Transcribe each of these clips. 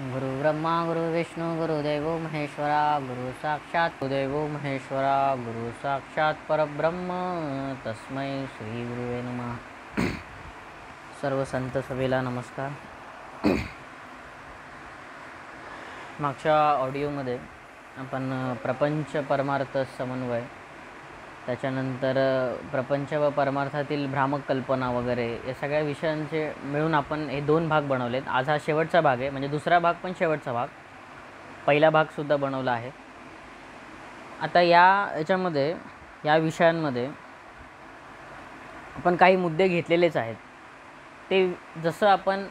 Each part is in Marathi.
गुरु ब्रह्मा गुरु विष्णू गुरुदेव महेश्वरा गुरु साक्षात गुरुदेव महेश्वरा गुरु साक्षात परब्रह्म. तस्मै श्री गुरुवे नमः. सर्व संत सभेला नमस्कार. मागच्या ऑडिओमध्ये आपण प्रपंच परमार्थ समन्वय त्याच्यानंतर प्रपंच व परमार्थातील भ्रामक कल्पना वगैरे या सगळ्या विषयांचे मिळून आपण हे दोन भाग बनवलेत. आज हा शेवटचा भाग आहे. म्हणजे दुसरा भाग पण शेवटचा भाग. पहिला भागसुद्धा बनवला आहे. आता या याच्यामध्ये या विषयांमध्ये आपण काही मुद्दे घेतलेलेच आहेत. ते जसं आपण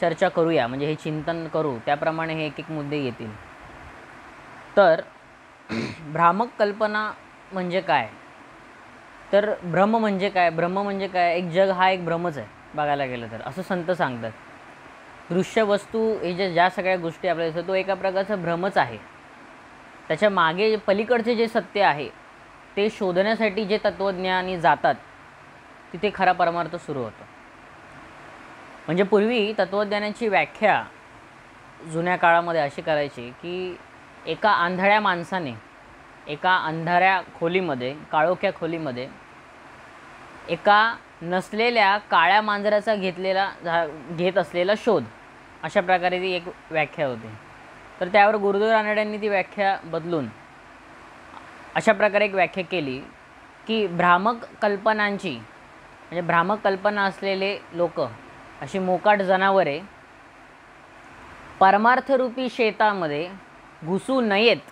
चर्चा करूया म्हणजे हे चिंतन करू त्याप्रमाणे हे एक एक मुद्दे येतील. तर भ्रामक कल्पना म्हणजे काय? तर ब्रह्म म्हणजे काय? ब्रह्म म्हणजे काय? एक जग हा एक भ्रमच आहे बघायला गेलं तर. असं संत सांगतात. दृश्य वस्तू हे ज्या ज्या सगळ्या गोष्टी आपल्याला दिसतात तो एका प्रकारचा भ्रमच आहे. त्याच्यामागे पलीकडचे जे सत्य आहे ते शोधण्यासाठी जे तत्त्वज्ञानी जातात तिथे खरा परमार्थ सुरू होतो. म्हणजे पूर्वी तत्त्वज्ञानाची व्याख्या जुन्या काळामध्ये अशी करायची की एका आंधळ्या माणसाने एका अंधाऱ्या खोलीमध्ये काळोख्या खोलीमध्ये एका नसलेल्या काळ्या मांजराचा घेतलेला झा घेत असलेला शोध. अशा प्रकारे ती एक व्याख्या होती. तर त्यावर गुरुदेव रानड्यांनी ती व्याख्या बदलून अशा प्रकारे एक व्याख्या केली की भ्रामक कल्पनांची म्हणजे भ्रामक कल्पना असलेले लोक अशी मोकाट जनावरे परमार्थरूपी शेतामध्ये घुसू नयेत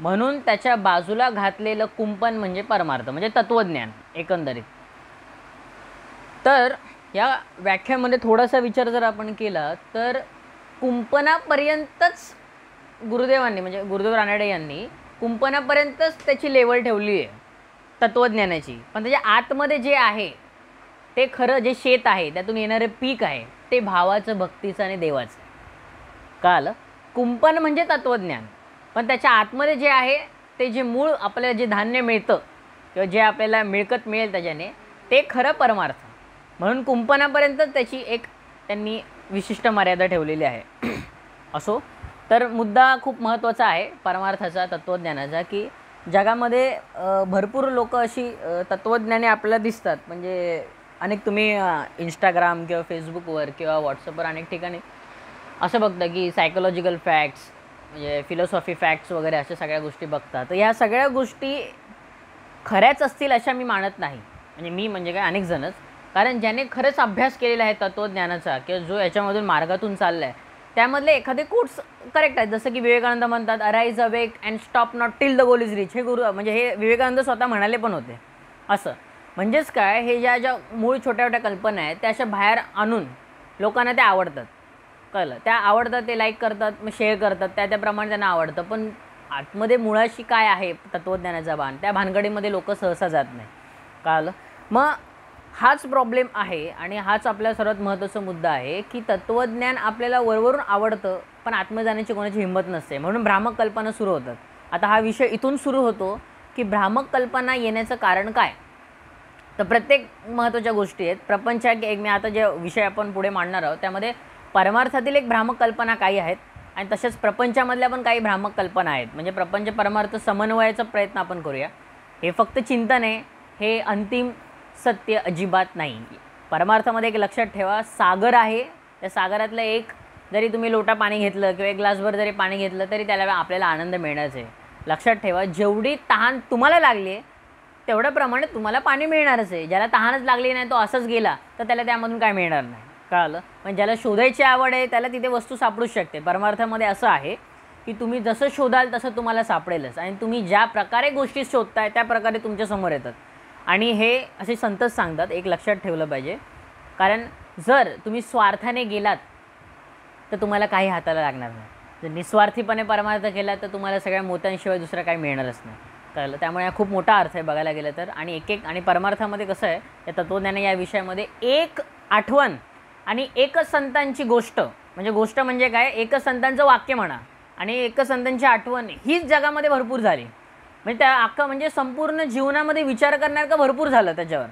म्हणून त्याच्या बाजूला घातलेलं कुंपण म्हणजे परमार्थ म्हणजे तत्त्वज्ञान एकंदरीत. तर या व्याख्यामध्ये थोडासा विचार जर आपण केला तर कुंपणापर्यंतच गुरुदेवांनी म्हणजे गुरुदेव रानडे यांनी कुंपणापर्यंतच त्याची लेवल ठेवली आहे तत्त्वज्ञानाची पण त्याच्या आतमध्ये जे आहे ते खरं जे शेत आहे त्यातून येणारे पीक आहे ते भावाचं भक्तीचं आणि देवाचं. का आलं कुंपण म्हणजे तत्त्वज्ञान पण त्याच्या आतमध्ये जे आहे ते जे मूळ आपल्याला जे धान्य मिळतं किंवा जे आपल्याला मिळकत मिळेल त्याच्याने ते खरं परमार्थ. म्हणून कुंपणापर्यंत त्याची एक त्यांनी विशिष्ट मर्यादा ठेवलेली आहे. असो तर मुद्दा खूप महत्त्वाचा आहे परमार्थाचा तत्त्वज्ञानाचा की जगामध्ये भरपूर लोक अशी तत्त्वज्ञाने आपल्याला दिसतात. म्हणजे अनेक तुम्ही इंस्टाग्राम किंवा फेसबुकवर किंवा व्हॉट्सअपवर अनेक ठिकाणी असं बघता की सायकोलॉजिकल फॅक्ट्स म्हणजे फिलॉसॉफी फॅक्ट्स वगैरे अशा सगळ्या गोष्टी बघता तर ह्या सगळ्या गोष्टी खऱ्याच असतील अशा मी मानत नाही. म्हणजे मी म्हणजे काय अनेक जणच. कारण ज्याने खरंच अभ्यास केलेला आहे तत्त्वज्ञानाचा किंवा जो याच्यामधून मार्गातून चालला आहे त्यामधले एखादे कोट्स करेक्ट आहेत. जसं की विवेकानंद म्हणतात arise awake and stop not till the goal is reach हे गुरु म्हणजे हे विवेकानंद स्वतः म्हणाले पण होते. असं. म्हणजेच काय हे ज्या ज्या मूळ छोट्या छोट्या कल्पना आहेत त्या अशा बाहेर आणून लोकांना त्या आवडतात. कळलं. त्या आवडतात ते लाईक करतात मग शेअर करतात त्या त्याप्रमाणे त्यांना आवडतं. पण आतमध्ये मुळाशी काय आहे तत्त्वज्ञानाचा भान? त्या भानगडीमध्ये लोक सहसा जात नाही कळलं? मग हाच प्रॉब्लेम आहे आणि हाच आपल्या सर्वात महत्त्वाचा मुद्दा आहे की तत्त्वज्ञान आपल्याला वरवरून आवडतं पण आत्म जाण्याची कोणाची हिंमत नसते. म्हणून भ्रामक कल्पना सुरू होतात. आता हा विषय इथून सुरू होतो की भ्रामक कल्पना येण्याचं कारण काय? तर प्रत्येक महत्त्वाच्या गोष्टी आहेत. प्रपंच एक मी आता जे विषय आपण पुढे मांडणार आहोत त्यामध्ये परमार्थातील एक भ्रामक कल्पना काही आहेत आणि तसेच प्रपंचामधल्या पण काही भ्रामक कल्पना आहेत. म्हणजे प्रपंच परमार्थ समन्वयाचा प्रयत्न आपण करूया. हे फक्त चिंतन आहे. हे अंतिम सत्य अजिबात नाही. परमार्थामध्ये एक लक्षात ठेवा सागर आहे. त्या सागरातलं एक जरी तुम्ही लोटा पाणी घेतलं किंवा एक ग्लासभर जरी पाणी घेतलं तरी त्याला आपल्याला आनंद मिळणारच आहे. लक्षात ठेवा जेवढी तहान तुम्हाला लागली आहे तेवढ्या प्रमाणे तुम्हाला पाणी मिळणारच आहे. ज्याला तहानच लागली नाही तो असंच गेला तर त्याला त्यामधून काय मिळणार नाही. कळालं पण ज्याला शोधायची आवड आहे त्याला तिथे वस्तू सापडूच शकते. परमार्थामध्ये असं आहे की तुम्ही जसं शोधाल तसं तुम्हाला सापडेलच. आणि तुम्ही ज्या प्रकारे गोष्टी शोधताय त्या प्रकारे तुमच्यासमोर येतात. आणि हे असे संतच सांगतात एक लक्षात ठेवलं पाहिजे. कारण जर तुम्ही स्वार्थाने गेलात तर तुम्हाला काही हाताला लागणार नाही. जर निस्वार्थीपणे परमार्थ केला तर तुम्हाला सगळ्या मोत्यांशिवाय दुसरं काही मिळणारच नाही. कळलं त्यामुळे हा खूप मोठा अर्थ आहे बघायला गेलं तर. आणि एक एक आणि परमार्थामध्ये कसं आहे या तत्त्वज्ञान या विषयामध्ये एक आठवण आणि एकच संतांची गोष्ट म्हणजे गोष्ट म्हणजे काय? एकच संतांचं वाक्य म्हणा आणि एकच संतांची आठवण हीच जगामध्ये भरपूर झाली. म्हणजे त्या अख्खं म्हणजे संपूर्ण जीवनामध्ये विचार करण्यासारखं भरपूर झालं त्याच्यावर?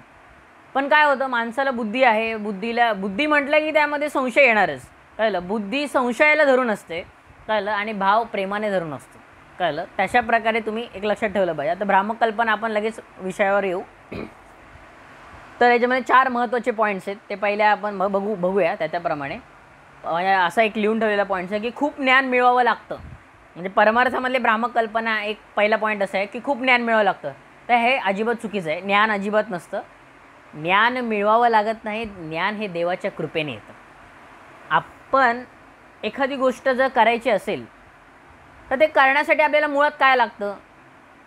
पण काय होतं? माणसाला बुद्धी आहे. बुद्धीला बुद्धी म्हटलं की त्यामध्ये संशय येणारच. कळलं? बुद्धी संशयाला धरून असते. कळलं? आणि भाव प्रेमाने धरून असतो. कळलं? तशा प्रकारे तुम्ही एक लक्षात ठेवलं पाहिजे. आता भ्रामक कल्पना आपण लगेच विषयावर येऊ. तर याच्यामध्ये चार महत्त्वाचे पॉईंट्स आहेत. ते पहिले आपण बघू बघूया त्याच्याप्रमाणे. म्हणजे असा एक लिहून ठेवलेला पॉईंट्स आहे की खूप ज्ञान मिळवावं लागतं. म्हणजे परमार्थामधले ब्राह्मकल्पना कल्पना एक पहिला पॉईंट असा आहे की खूप ज्ञान मिळवावं लागतं. तर हे अजिबात चुकीचं आहे. ज्ञान अजिबात नसतं. ज्ञान मिळवावं लागत नाही. ज्ञान हे देवाच्या कृपेने येतं. आपण एखादी गोष्ट जर करायची असेल तर ते करण्यासाठी आपल्याला मुळात काय लागतं?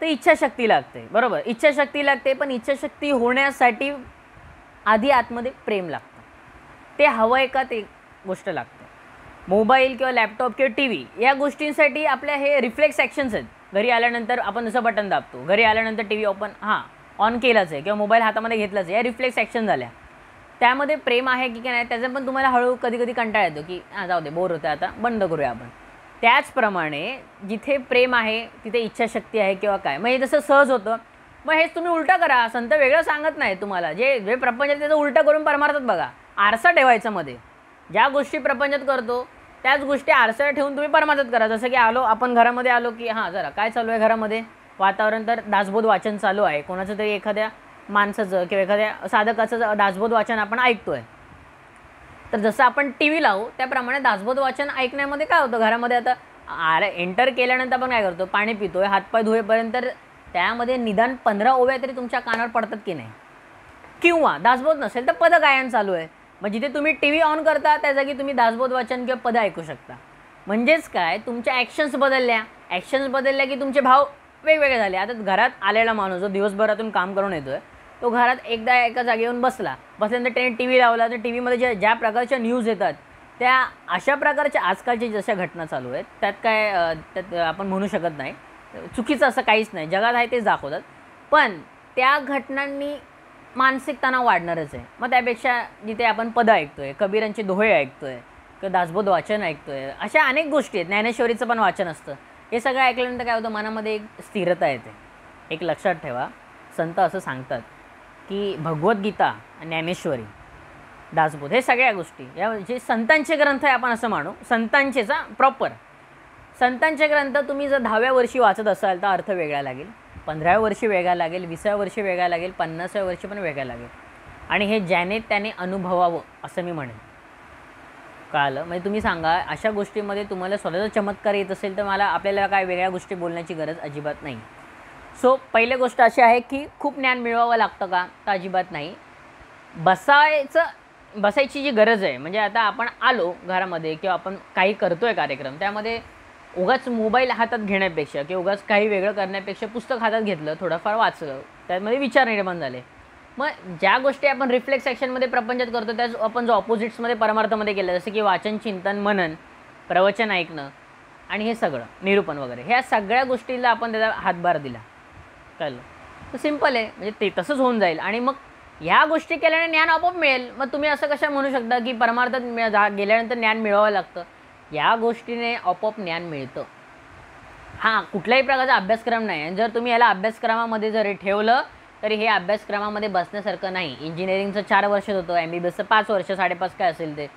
तर इच्छाशक्ती लागते. बरोबर? इच्छाशक्ती लागते पण इच्छाशक्ती होण्यासाठी आधी आतमध्ये प्रेम लागतं. ते हवं आहे का ते गोष्ट लागते. मोबाईल किंवा लॅपटॉप किंवा टी व्ही या गोष्टींसाठी आपल्या हे रिफ्लेक्स ॲक्शन्स आहेत. घरी आल्यानंतर आपण जसं बटन दाबतो घरी आल्यानंतर टी व्ही ओपन हां ऑन केलाच आहे किंवा मोबाईल हातामध्ये घेतलाच आहे या रिफ्लेक्स ॲक्शन झाल्या. त्यामध्ये प्रेम आहे की काय नाही त्याचं पण तुम्हाला हळू कधी कधी कंटाळा येतो की हां जाऊ दे बोर होतं आता बंद करूया आपण. त्याचप्रमाणे जिथे प्रेम आहे तिथे इच्छाशक्ती आहे किंवा काय. म्हणजे जसं सहज होतं मग हेच तुम्ही उलटं करा. संत वेगळं सांगत नाही तुम्हाला. जे जे प्रपंच त्याचं उलटं करून परमार्थात बघा. आरसा ठेवायचा मध्ये. ज्या गोष्टी प्रपंचात करतो त्याच गोष्टी आरसा ठेवून तुम्ही परमार्थात करा. जसं की आलो आपण घरामध्ये आलो की हां जरा काय चालू आहे घरामध्ये? वातावरण तर दासबोध वाचन चालू आहे. कोणाचं तरी एखाद्या माणसाचं किंवा एखाद्या साधकाचं दासबोध वाचन आपण ऐकतोय. तर जसं आपण टी व्ही लावू त्याप्रमाणे दासबोध वाचन ऐकण्यामध्ये काय होतं? घरामध्ये आता आर एंटर केल्यानंतर आपण काय करतो? पाणी पितोय हातपाय धुवेपर्यंत त्यामध्ये निदान पंधरा ओव्या तरी तुमच्या कानावर पडतात की नाही? किंवा दासबोध नसेल तर पद गायन चालू आहे. मग जिथे तुम्ही टी व्ही ऑन करता त्या जागी तुम्ही दासबोध वाचन किंवा पदं ऐकू शकता. म्हणजेच काय? तुमच्या ॲक्शन्स बदलल्या. ॲक्शन्स बदलल्या की तुमचे भाव वेगवेगळे झाले. आता घरात आलेला माणूस जो दिवसभरातून काम करून येतो आहे तो घरात एकदा एका जागी येऊन बसला. बसल्यानंतर त्याने टी व्ही लावला. तर टी व्हीमध्ये ज्या ज्या प्रकारच्या न्यूज येतात त्या अशा प्रकारच्या आजकालच्या जशा घटना चालू आहेत त्यात काय त्यात आपण म्हणू शकत नाही. चुकीचं असं काहीच नाही. जगात आहे तेच दाखवतात. पण त्या घटनांनी मानसिक तणाव वाढणारच आहे. मग त्यापेक्षा जिथे आपण पदं ऐकतो आहे कबीरांचे दोहे आहे किंवा दासबोध वाचन ऐकतो आहे अशा अनेक गोष्टी आहेत. ज्ञानेश्वरीचं पण वाचन असतं. हे सगळं ऐकल्यानंतर काय होतं? मनामध्ये एक स्थिरता येते. एक लक्षात ठेवा. संत असं सांगतात की भगवद्गीता ज्ञानेश्वरी दासबोध हे सगळ्या गोष्टी. या जे संतांचे ग्रंथ आहे आपण असं मानू. संतांचेचा प्रॉपर संतांचे ग्रंथ तुम्ही जर दहाव्या वर्षी वाचत असाल तर अर्थ वेगळा लागेल. पंधराव्या वर्षी वेगळा लागेल विसाव्या वर्षी वेगळा लागेल पन्नासाव्या वर्षी पण वेगळा लागेल. आणि हे ज्याने त्याने अनुभवावं असं मी म्हणेन. कळालं? म्हणजे तुम्ही सांगा अशा गोष्टीमध्ये तुम्हाला स्वतःचा चमत्कार येत असेल तर मला आपल्याला काय वेगळ्या गोष्टी बोलण्याची गरज अजिबात नाही. सो पहिली गोष्ट अशी आहे की खूप ज्ञान मिळवावं लागतं का? तर अजिबात नाही. बसायचं बसायची जी गरज आहे म्हणजे आता आपण आलो घरामध्ये किंवा आपण काही करतो आहे कार्यक्रम त्यामध्ये उगाच मोबाईल हातात घेण्यापेक्षा किंवा उगाच काही वेगळं करण्यापेक्षा पुस्तक हातात घेतलं थोडंफार वाचलं त्यामध्ये विचार निर्माण झाले. मग ज्या गोष्टी आपण रिफ्लेक्स ॲक्शनमध्ये प्रपंचात करतो त्याच आपण जो ऑपोजिट्समध्ये परमार्थामध्ये केलं जसं की वाचन चिंतन मनन प्रवचन ऐकणं आणि हे सगळं निरूपण वगैरे ह्या सगळ्या गोष्टीला आपण त्याचा हातभार दिला. कळलं? तर सिंपल आहे. म्हणजे ते तसंच होऊन जाईल. आणि मग ह्या गोष्टी केल्याने ज्ञान आपोआप मिळेल. मग तुम्ही असं कशा म्हणू शकता की परमार्थात जा- गेल्यानंतर ज्ञान मिळवावं लागतं? या गोष्टीने आपोआप ज्ञान मिळतं. हां कुठल्याही प्रकारचा अभ्यासक्रम नाही जर तुम्ही याला अभ्यासक्रमामध्ये जरी ठेवलं तरी हे अभ्यासक्रमामध्ये बसण्यासारखं नाही. इंजिनिअरिंगचं चार वर्ष होतं एम बी बी एसचं पाच वर्ष साडेपाच काय असेल ते.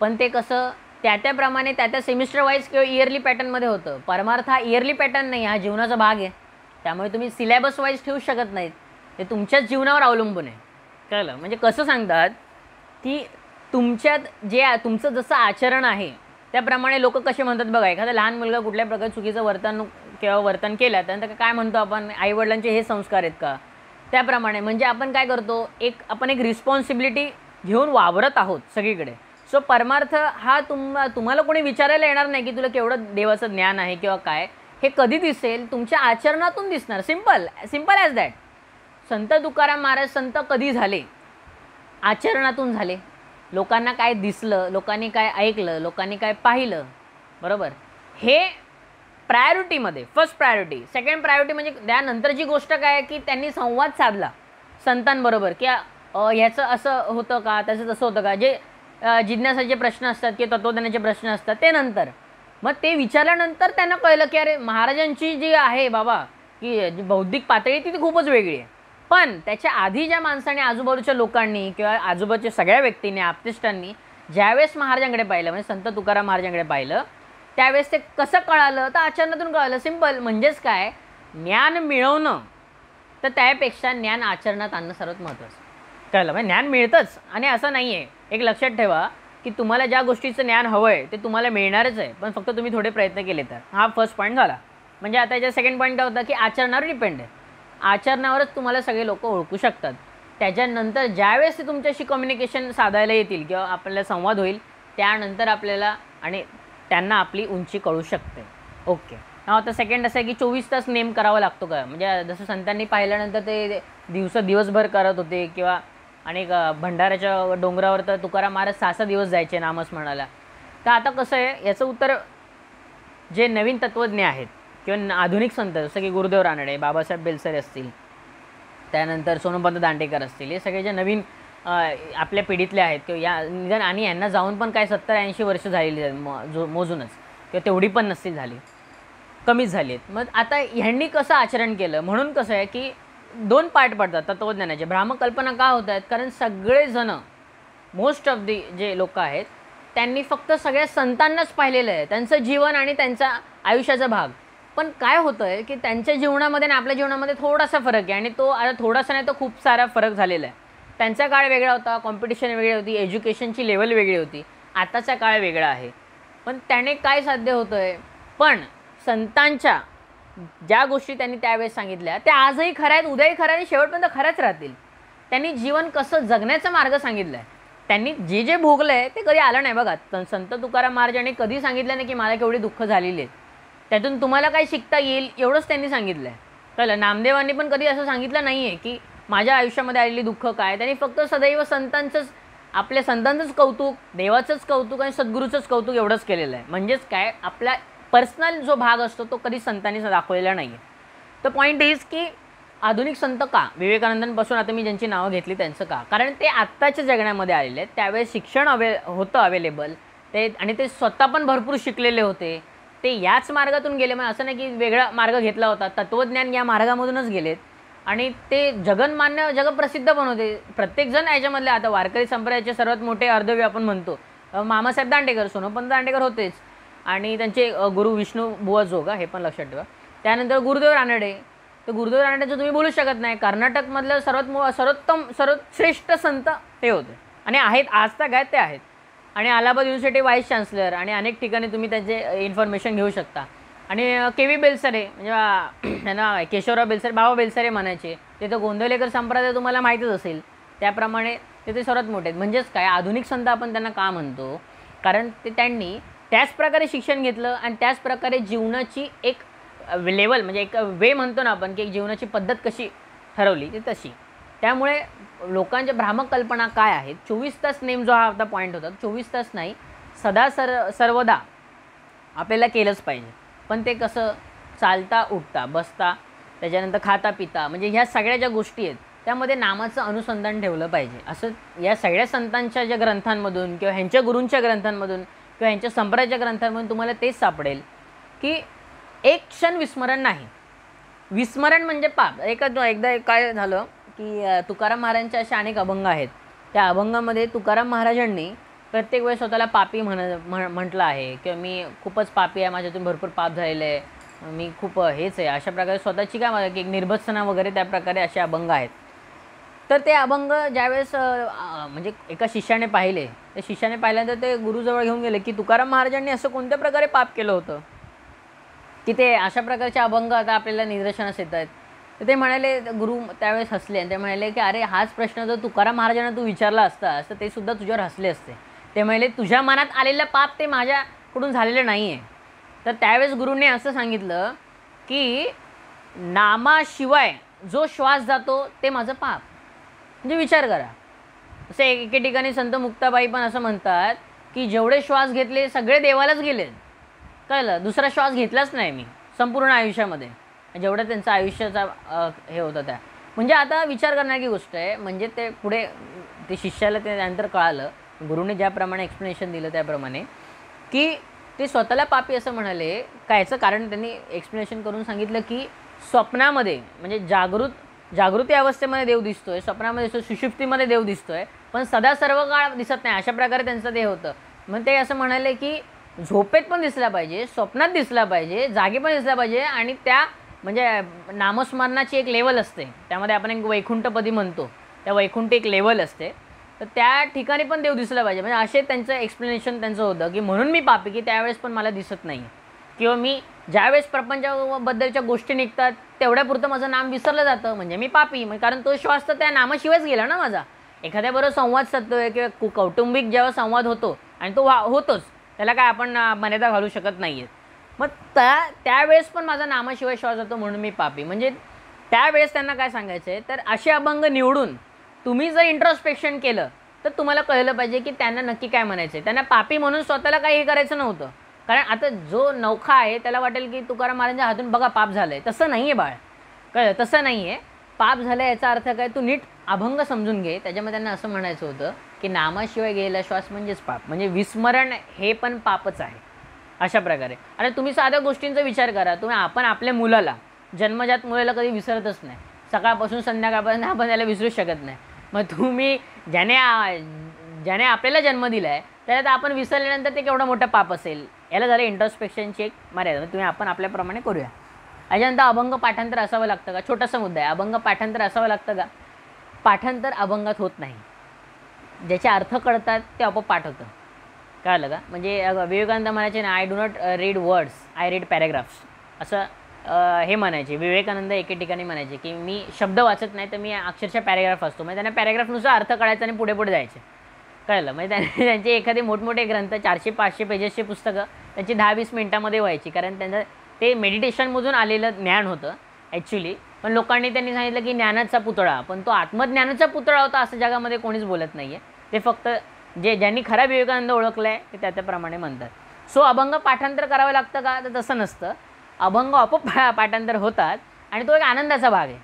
पण ते कसं त्या त्याप्रमाणे त्या त्या सेमिस्टर वाईज किंवा इयरली पॅटर्नमध्ये होतं. परमार्थ हा इयरली पॅटर्न नाही हा जीवनाचा भाग आहे. त्यामुळे तुम्ही सिलेबस वाईज ठेवू शकत नाहीत. ते तुमच्याच जीवनावर अवलंबून आहे. कळलं? म्हणजे कसं सांगतात की तुमच्यात जे तुमचं जसं आचरण आहे त्याप्रमाणे लोक कसे म्हणतात बघा एखादा लहान मुलगा कुठल्या प्रकारे चुकीचं वर्तन किंवा वर्तन केलं त्यानंतर काय म्हणतो आपण? आईवडिलांचे हे संस्कार आहेत का? त्याप्रमाणे म्हणजे आपण काय करतो? एक आपण एक रिस्पॉन्सिबिलिटी घेऊन वावरत आहोत सगळीकडे. सो परमार्थ हा तुम तुम्हाला कोणी विचारायला येणार नाही की तुला केवढं देवाचं ज्ञान आहे किंवा काय. हे कधी दिसेल? तुमच्या आचरणातून दिसणार. सिंपल सिंपल ॲज दॅट संत तुकाराम महाराज संत कधी झाले? आचरणातून झाले. लोकांना काय दिसलं लोकांनी काय ऐकलं लोकांनी काय पाहिलं बरोबर? हे प्रायोरिटीमध्ये फर्स्ट प्रायोरिटी सेकंड प्रायोरिटी म्हणजे त्यानंतरची गोष्ट काय आहे की त्यांनी संवाद साधला. संतांबरोबर. की ह्याचं असं होतं का त्याचं तसं होतं का? जे जिज्ञासाचे प्रश्न असतात किंवा तत्वज्ञानाचे प्रश्न असतात ते नंतर. मग ते विचारल्यानंतर त्यांना कळलं की अरे महाराजांची जी आहे बाबा की जी बौद्धिक पातळी ती ती खूपच वेगळी आहे. पण त्याच्या आधी ज्या माणसाने आजूबाजूच्या लोकांनी किंवा आजूबाजूच्या सगळ्या व्यक्तींनी आपतिष्टांनी ज्यावेळेस महाराजांकडे पाहिलं म्हणजे संत तुकाराम महाराजांकडे पाहिलं त्यावेळेस ते कसं कळालं? तर आचरणातून कळालं सिंपल म्हणजेच काय? ज्ञान मिळवणं. तर त्यापेक्षा ज्ञान आचरणात आणणं सर्वात महत्त्वाचं कळलं? म्हणजे ज्ञान मिळतंच. आणि असं नाही आहे एक लक्षात ठेवा की तुम्हाला ज्या गोष्टीचं ज्ञान हवं आहे ते तुम्हाला मिळणारच आहे. पण फक्त तुम्ही थोडे प्रयत्न केले तर. हा फर्स्ट पॉईंट झाला. म्हणजे आता याच्या सेकंड पॉईंट काय होता की आचरणावर डिपेंड आहे. आचरणावरच तुम्हाला सगळे लोक ओळखू शकतात. त्याच्यानंतर ज्यावेळेस ते तुमच्याशी कम्युनिकेशन साधायला येतील किंवा आपल्याला संवाद होईल त्यानंतर आपल्याला आणि त्यांना आपली उंची कळू शकते. ओके. हा आता सेकंड असं आहे की चोवीस तास नेम करावा लागतो का? म्हणजे जसं संतांनी पाहिल्यानंतर ते दिवस दिवसभर करत होते किंवा आणि भंडाऱ्याच्या डोंगरावर तर तुकाराम महाराज सहा सहा दिवस जायचे नामस्मरणाला. तर आता कसं आहे याचं उत्तर जे नवीन तत्त्वज्ञ आहेत किंवा आधुनिक संत जसं की गुरुदेव रानडे बाबासाहेब बेलसरे असतील त्यानंतर सोनमपंत दांडेकर असतील हे सगळे जे नवीन आपल्या पिढीतले आहेत किंवा या निदान आणि यांना जाऊन पण काय सत्तर ऐंशी वर्ष झालेली आहेत मो जो मोजूनच किंवा तेवढी पण नसतील झाली कमीच झाली आहेत. मग आता ह्यांनी कसं आचरण केलं? म्हणून कसं आहे की दोन पार्ट पडतात तत्त्वज्ञानाचे भ्रामकल्पना का होत आहेत? कारण सगळेजणं मोस्ट ऑफ दी जे लोक आहेत त्यांनी फक्त सगळ्या संतांनाच पाहिलेलं आहे. त्यांचं जीवन आणि त्यांचा आयुष्याचा भाग. पण काय होतं आहे की त्यांच्या जीवनामध्ये आणि आपल्या जीवनामध्ये थोडासा फरक आहे आणि तो आता थोडासा नाही तर खूप सारा फरक झालेला आहे. त्यांचा काळ वेगळा होता कॉम्पिटिशन वेगळी होती एज्युकेशनची लेवल वेगळी होती. आताचा काळ वेगळा आहे. पण त्याने काय साध्य होतं आहे पण संतांच्या ज्या गोष्टी त्यांनी त्यावेळेस सांगितल्या त्या आजही खऱ्या आहेत उद्याही खऱ्या आणि शेवटपर्यंत खऱ्याच राहतील. त्यांनी जीवन कसं जगण्याचा मार्ग सांगितला आहे त्यांनी जे जे भोगलं आहे ते कधी आलं नाही बघा. संत तुकाराम महाराजांनी कधी सांगितलं नाही की मला केवढी दुःख झालेली आहेत. त्यातून तुम्हाला काय शिकता येईल एवढंच त्यांनी सांगितलं आहे कळलं? नामदेवांनी पण कधी असं सांगितलं नाही आहे की माझ्या आयुष्यामध्ये आलेली दुःख काय? त्यांनी फक्त सदैव संतांचंच आपल्या संतांचंच कौतुक देवाचंच कौतुक आणि सद्गुरूचंच कौतुक एवढंच केलेलं आहे म्हणजेच काय? आपला पर्सनल जो भाग असतो तो कधी संतांनी दाखवलेला नाही आहे तर पॉईंट इज की आधुनिक संत का? विवेकानंदांपासून आता मी ज्यांची नावं घेतली त्यांचं का? कारण ते आत्ताच्या जगण्यामध्ये आलेले आहेत. त्यावेळेस शिक्षण अवे होतं अवेलेबल ते आणि ते स्वतः पण भरपूर शिकलेले होते. ते याच मार्गातून गेले. मग असं नाही की वेगळा मार्ग घेतला होता. तत्त्वज्ञान या मार्गामधूनच गेलेत. आणि ते जगनमान्य जगप्रसिद्ध पण होते. प्रत्येकजण याच्यामधले. आता वारकरी संप्रदायाचे सर्वात मोठे अर्धव्य आपण म्हणतो. मामासाहेब दांडेकर सोनोपंत दांडेकर होतेच. आणि त्यांचे गुरु विष्णू बुवा जोगा हे पण लक्षात ठेवा. त्यानंतर गुरुदेव रानडे. तर गुरुदेव रानडेचं तुम्ही बोलू शकत नाही. कर्नाटकमधलं सर्वात मो सर्वोत्तम सर्वश्रेष्ठ संत ते होते. आणि आहेत आज तर काय ते आहेत. आणि अलाहाबाद युनिव्हर्सिटी व्हाईस चान्सलर आणि अनेक ठिकाणी तुम्ही त्याचे इन्फॉर्मेशन घेऊ शकता. आणि के व्ही बेलसरे म्हणजे त्यांना केशवराव बेलसरे बाबा बेलसरे म्हणायचे. तिथं गोंधवलेकर संप्रदाय तुम्हाला माहीतच असेल. त्याप्रमाणे ते ते सर्वात मोठे आहेत. म्हणजेच काय? आधुनिक संत आपण त्यांना का म्हणतो? कारण ते त्यांनी त्याच प्रकारे शिक्षण घेतलं आणि त्याच प्रकारे जीवनाची एक लेवल म्हणजे एक वे म्हणतो ना आपण की एक जीवनाची पद्धत कशी ठरवली ती तशी. त्यामुळे लोकांच्या भ्रामक कल्पना काय आहेत? चोवीस तास नेम जो हा आता पॉईंट होता चोवीस तास नाही सदा सर सर्वदा आपल्याला केलंच पाहिजे. पण ते कसं चालता उठता बसता त्याच्यानंतर खाता पिता म्हणजे ह्या सगळ्या ज्या गोष्टी आहेत त्यामध्ये नामाचं अनुसंधान ठेवलं पाहिजे. असं या सगळ्या संतांच्या ज्या ग्रंथांमधून किंवा ह्यांच्या गुरूंच्या ग्रंथांमधून किंवा ह्यांच्या संप्रदायाच्या ग्रंथांमधून तुम्हाला तेच सापडेल की एक क्षण विस्मरण नाही. विस्मरण म्हणजे पाप. एका एकदा काय झालं की तुकाराम महाराजांच्या असे अनेक अभंग आहेत. त्या अभंगामध्ये तुकाराम महाराजांनी प्रत्येक वेळेस स्वतःला पापी म्हण म्हटलं आहे. किंवा मी खूपच पापी आहे माझ्यातून भरपूर पाप झालेलं आहे. मी खूप हेच आहे. अशा प्रकारे स्वतःची काय की एक निर्भत्सना वगैरे त्या प्रकारे असे अभंग आहेत. तर ते अभंग ज्यावेळेस म्हणजे एका शिष्याने पाहिले त्या शिष्याने पाहिल्यानंतर ते गुरुजवळ घेऊन गेले की तुकाराम महाराजांनी असं कोणत्या प्रकारे पाप केलं होतं? की ते अशा प्रकारचे अभंग आता आपल्याला निदर्शनास येत आहेत. तर ते म्हणाले गुरु त्यावेळेस हसले. आणि ते म्हणाले की अरे हाच प्रश्न जर तुकाराम महाराजांना तू विचारला असतास तर ते सुद्धा तुझ्यावर हसले असते. ते म्हणाले तुझ्या मनात आलेलं पाप ते माझ्याकडून झालेलं नाही आहे तर त्यावेळेस गुरुने असं सांगितलं की नामाशिवाय जो श्वास जातो ते माझं पाप. म्हणजे विचार करा. असं एके ठिकाणी संत मुक्ताबाई पण असं म्हणतात की जेवढे श्वास घेतले सगळे देवालाच गेले कळलं? दुसरा श्वास घेतलाच नाही मी संपूर्ण आयुष्यामध्ये. जेवढं त्यांचं आयुष्याचा हे होतं त्या. म्हणजे आता विचार करण्याची गोष्ट आहे म्हणजे ते पुढे ते शिष्याला ते त्यानंतर कळालं गुरुने ज्याप्रमाणे एक्सप्लेनेशन दिलं त्याप्रमाणे की ते स्वतःला पापी असं म्हणाले कायचं कारण त्यांनी एक्सप्लेनेशन करून सांगितलं की स्वप्नामध्ये म्हणजे जागृत जागृती अवस्थेमध्ये देव दिसतो आहे स्वप्नामध्ये दिसतो सुषुप्तीमध्ये देव दिसतो आहे पण सदा सर्व काळ दिसत नाही अशा प्रकारे त्यांचं ते होतं. मग ते असं म्हणाले की झोपेत पण दिसला पाहिजे स्वप्नात दिसला पाहिजे जागी पण दिसला पाहिजे आणि त्या म्हणजे नामस्मरणाची एक लेवल असते. त्यामध्ये आपण एक वैकुंठपदी म्हणतो. त्या वैकुंठ एक लेवल असते. तर त्या ठिकाणी पण देव दिसला पाहिजे. म्हणजे असे त्यांचं एक्सप्लेनेशन त्यांचं होतं की म्हणून मी पापी की त्यावेळेस पण मला दिसत नाही. किंवा मी ज्यावेळेस प्रपंचाबद्दलच्या गोष्टी निघतात तेवढ्यापुरतं माझं नाम विसरलं जातं. म्हणजे मी पापी. मग कारण तो श्वास तर त्या नामाशिवायच गेला ना माझा. एखाद्याबरोबर संवाद साधतोय किंवा कु कौटुंबिक जेव्हा संवाद होतो आणि तो वा होतोच. त्याला काय आपण मर्यादा घालू शकत नाही आहेत मग त्या त्यावेळेस पण माझा नामाशिवाय श्वास होतो म्हणून मी पापी. म्हणजे त्यावेळेस त्यांना काय सांगायचं आहे तर असे अभंग निवडून तुम्ही जर इंट्रोस्पेक्शन केलं तर तुम्हाला कळलं पाहिजे की त्यांना नक्की काय म्हणायचं आहे त्यांना पापी म्हणून स्वतःला काही हे करायचं नव्हतं. कारण आता जो नौखा आहे त्याला वाटेल की तुकाराम महाराजांच्या हातून बघा पाप झालं आहे तसं नाही आहे बाळ. कळलं? तसं नाही आहे पाप झालं याचा अर्थ काय? तू नीट अभंग समजून घे. त्याच्यामध्ये त्यांना असं म्हणायचं होतं की नामाशिवाय गेलेला श्वास म्हणजेच पाप. म्हणजे विस्मरण हे पण पापच आहे. अशा प्रकारे. आणि तुम्ही साध्या गोष्टींचा विचार करा. तुम्ही आपण आपल्या मुलाला जन्मजात मुलाला कधी विसरतच नाही. सकाळपासून संध्याकाळपर्यंत आपण त्याला विसरू शकत नाही. मग तुम्ही ज्याने ज्याने आपल्याला जन्म दिला आहे त्याला तर आपण विसरल्यानंतर ते केवढं मोठं पाप असेल? याला जरा इंट्रोस्पेक्शनची एक मर्यादा. तुम्ही आपण आपल्याप्रमाणे करूया. याच्यानंतर अभंग पाठांतर असावं लागतं का? छोटासा मुद्दा आहे. अभंग पाठांतर असावं लागतं का? पाठांतर अभंगात होत नाही. ज्याचे अर्थ कळतात ते आपोआप पाठ होतं. कळलं का? म्हणजे विवेकानंद म्हणायचे ना I do not read words I read paragraphs असं हे म्हणायचे. विवेकानंद एके ठिकाणी म्हणायचे की मी शब्द वाचत नाही तर मी अक्षरशः पॅरेग्राफ असतो म्हणजे त्यांना पॅरेग्राफनुसार अर्थ कळायचा आणि पुढे पुढे जायचे. कळलं? म्हणजे त्यांनी त्यांचे एखादे मोठमोठे ग्रंथ चारशे पाचशे पेजेसचे पुस्तकं त्यांची दहा वीस मिनटामध्ये व्हायची. कारण त्यांचं ते मेडिटेशनमधून आलेलं ज्ञान होतं ॲक्च्युली पण लोकांनी त्यांनी सांगितलं की ज्ञानाचा पुतळा. पण तो आत्मज्ञानाचा पुतळा होता असं जगामध्ये कोणीच बोलत नाही आहे ते फक्त जे ज्यांनी खरा विवेकानंद ओळखला आहे ते त्या त्याप्रमाणे म्हणतात. सो अभंग पाठांतर करावं लागतं का? तर तसं नसतं. अभंग आपोआप पाठांतर होतात आणि तो एक आनंदाचा भाग आहे.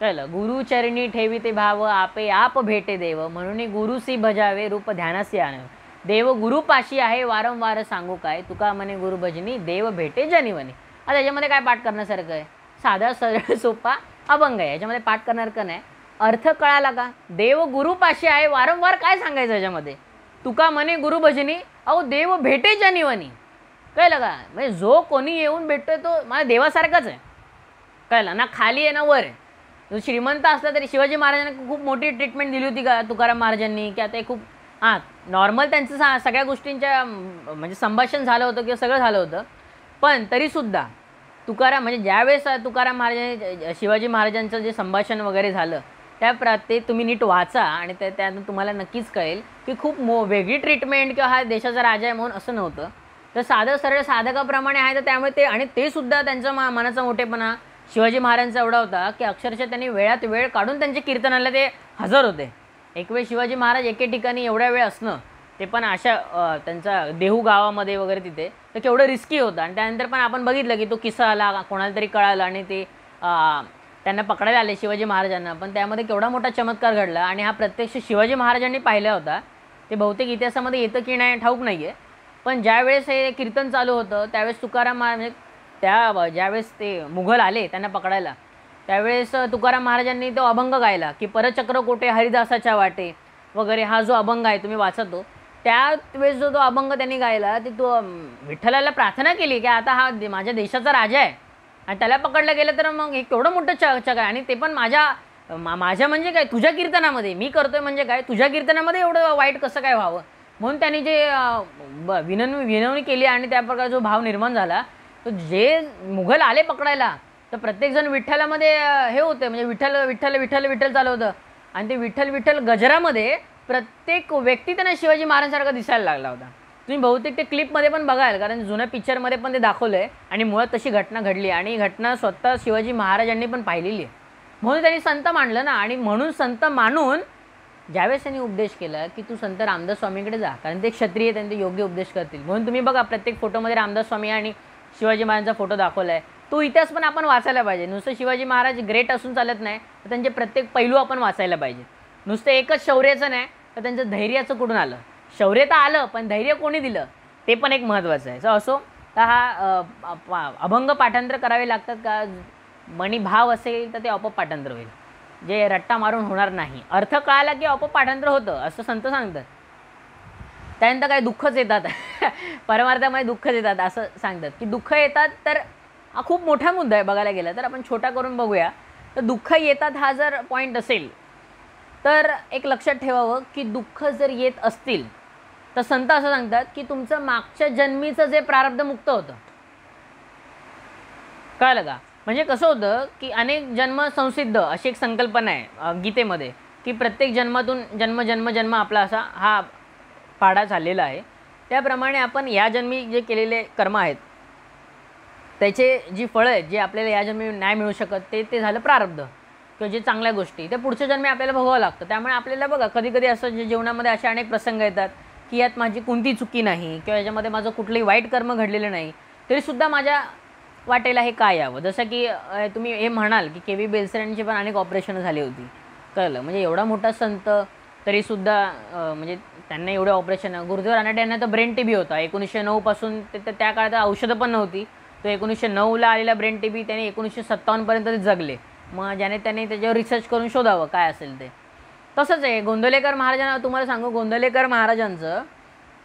कळलं? गुरुचरणी ठेवी ते भाव आपे आप भेटे देव. म्हणून गुरुसी भजावे रूप ध्यानासी आणव देव गुरुपाशी आहे वारंवार सांगू काय? तुका म्हणे गुरु भजनी देव भेटे जनिवनी. आता याच्यामध्ये काय पाठ करण्यासारखं आहे? साधा सरळ सोपा अभंग आहे. याच्यामध्ये पाठ करण्यासारखं नाही? अर्थ कळाला का? देव गुरुपाशी आहे वारंवार काय सांगायचं याच्यामध्ये? तुका म्हणे गुरु भजनी अहो देव भेटे जानिवानी. कळलं का? म्हणजे जो कोणी येऊन भेटतोय तो माझ्या देवासारखाच आहे. कळलं? ना खाली आहे ना वर आहे. तो श्रीमंत असला तरी शिवाजी महाराजांना खूप मोठी ट्रीटमेंट दिली होती का तुकाराम महाराजांनी की आता खूप हां नॉर्मल त्यांचं सा सगळ्या गोष्टींच्या म्हणजे संभाषण झालं होतं किंवा सगळं झालं होतं. पण तरीसुद्धा तुकाराम म्हणजे ज्यावेळेस तुकाराम महाराजांनी शिवाजी महाराजांचं जे संभाषण वगैरे झालं त्या प्र ते तुम्ही नीट वाचा आणि त्या त्यातून तुम्हाला नक्कीच कळेल की खूप मो वेगळी ट्रीटमेंट किंवा हा देशाचा राजा आहे म्हणून असं नव्हतं. तर साधं सरळ साधकाप्रमाणे आहे तर त्यामुळे ते आणि ते सुद्धा त्यांचा मा मनाचा मोठेपणा शिवाजी महाराजांचा एवढा होता की अक्षरशः त्यांनी वेळात वेळ काढून त्यांच्या कीर्तनाला ते हजर होते. एक वेळ शिवाजी महाराज एके ठिकाणी एवढ्या वेळ असणं ते पण अशा त्यांचा देहू गावामध्ये वगैरे तिथे तर केवढं रिस्की होतं. आणि त्यानंतर पण आपण बघितलं की तो किस्सा आला कोणाला तरी कळाला आणि ते त्यांना पकडायला आले शिवाजी महाराजांना. पण त्यामध्ये केवढा मोठा चमत्कार घडला आणि हा प्रत्यक्ष शिवाजी महाराजांनी पाहिला होता ते बहुतेक इतिहासामध्ये येतं की नाही ठाऊक नाही आहे पण ज्यावेळेस हे कीर्तन चालू होतं त्यावेळेस तुकाराम महाराज म्हणजे त्या ज्यावेळेस ते मुघल आले त्यांना पकडायला त्यावेळेस तुकाराम महाराजांनी तो अभंग गायला की परचक्र कोटे हरिदासाच्या वाटे वगैरे हा जो अभंग आहे तुम्ही वाचतो त्यावेळेस जो तो अभंग त्यांनी गायला ते तो विठ्ठलाला प्रार्थना केली की आता हा दे- माझ्या देशाचा राजा आहे. आणि त्याला पकडलं गेलं तर मग हे केवढं मोठं च चक आहे आणि ते पण माझ्या माझ्या म्हणजे काय? तुझ्या कीर्तनामध्ये. मी करतोय म्हणजे काय? तुझ्या कीर्तनामध्ये एवढं वाईट कसं काय व्हावं? म्हणून त्यांनी जे अं, विनवणी विनवणी केली आणि त्या प्रकारे जो भाव निर्माण झाला तो जे मुघल आले पकडायला तर प्रत्येकजण विठ्ठलामध्ये हे होते. म्हणजे विठ्ठल विठ्ठल विठ्ठल विठ्ठल चालू होतं. आणि ते विठ्ठल विठ्ठल गजरामध्ये प्रत्येक व्यक्ती त्यांना शिवाजी महाराजांसारखा दिसायला लागला होता. तुम्ही बहुतेक ते क्लिपमध्ये पण बघाल कारण जुन्या पिक्चरमध्ये पण ते दाखवलं आहे आणि मुळात तशी घटना घडली आणि ही घटना स्वतः शिवाजी महाराजांनी पण पाहिलेली आहे. म्हणून त्यांनी संत मानलं ना आणि म्हणून संत मानून ज्यावेळेस त्यांनी उपदेश केला की तू संत रामदास स्वामींकडे जा कारण ते क्षत्रिय त्यांचे योग्य उपदेश करतील. म्हणून तुम्ही बघा प्रत्येक फोटोमध्ये रामदास स्वामी आणि शिवाजी महाराजांचा फोटो दाखवला आहे तो इतिहास पण आपण वाचायला पाहिजे. नुसतं शिवाजी महाराज ग्रेट असून चालत नाही तर त्यांचे प्रत्येक पैलू आपण वाचायला पाहिजे. नुसतं एकच शौर्याचं नाही तर त्यांचं धैर्याचं कुठून आलं? शौर्य तर आलं पण धैर्य कोणी दिलं? ते पण एक महत्त्वाचं आहे. सो असो तर हा अभंग पाठांतर करावे लागतात का? मणी भाव असेल तर ते आपोआप पाठांतर होईल. जे रट्टा मारून होणार नाही. अर्थ कळाला की आपोआप पाठांतर होतं असं संत सांगतात. त्यानंतर काय दुःखच येतात. परमार्थामध्ये दुःखच येतात असं सांगतात. की दुःख येतात तर हा खूप मोठा मुद्दा आहे बघायला गेला तर. आपण छोटा करून बघूया. तर दुःख येतात हा जर पॉईंट असेल तर एक लक्षात ठेवावं की दुःख जर येत असतील तर संत असं सांगतात की तुमचं मागच्या जन्मीचं जे प्रारब्ध मुक्त होतं. कळलं का? म्हणजे कसं होतं की अनेक जन्म संसिद्ध अशी एक संकल्पना आहे गीतेमध्ये की प्रत्येक जन्मातून जन्म जन्म जन्म आपला असा हा पाढा झालेला आहे. त्याप्रमाणे आपण या जन्मी जे केलेले कर्म आहेत त्याचे जी फळं आहेत जे आपल्याला या जन्मी नाही मिळू शकत ते ते झालं प्रारब्ध. किंवा जे चांगल्या गोष्टी त्या पुढच्या जन्मी आपल्याला भोगावं लागतं. त्यामुळे आपल्याला बघा कधी कधी असं जे जीवनामध्ये असे अनेक प्रसंग येतात की यात माझी कोणती चुकी नाही किंवा याच्यामध्ये माझं कुठलंही वाईट कर्म घडलेलं नाही तरीसुद्धा माझ्या वाटेला हे काय यावं? जसं की तुम्ही हे म्हणाल की के व्ही बेलसरांची पण अनेक ऑपरेशनं झाली होती. कळलं? म्हणजे एवढा मोठा संत तरीसुद्धा म्हणजे त्यांना एवढे ऑपरेशन गुरुदेव रानाडे यांना तर ब्रेन टी बी होता. एकोणीसशे नऊपासून ते तर त्या काळात औषधं पण नव्हती. तो एकोणीसशे नऊला आलेला ब्रेन टी बी त्याने एकोणीसशे सत्तावन्नपर्यंत ते जगले. मग ज्याने त्याने त्याच्यावर रिसर्च करून शोधावं काय असेल ते. तसंच आहे गोंदवलेकर महाराजांना तुम्हाला सांगू गोंदवलेकर महाराजांचं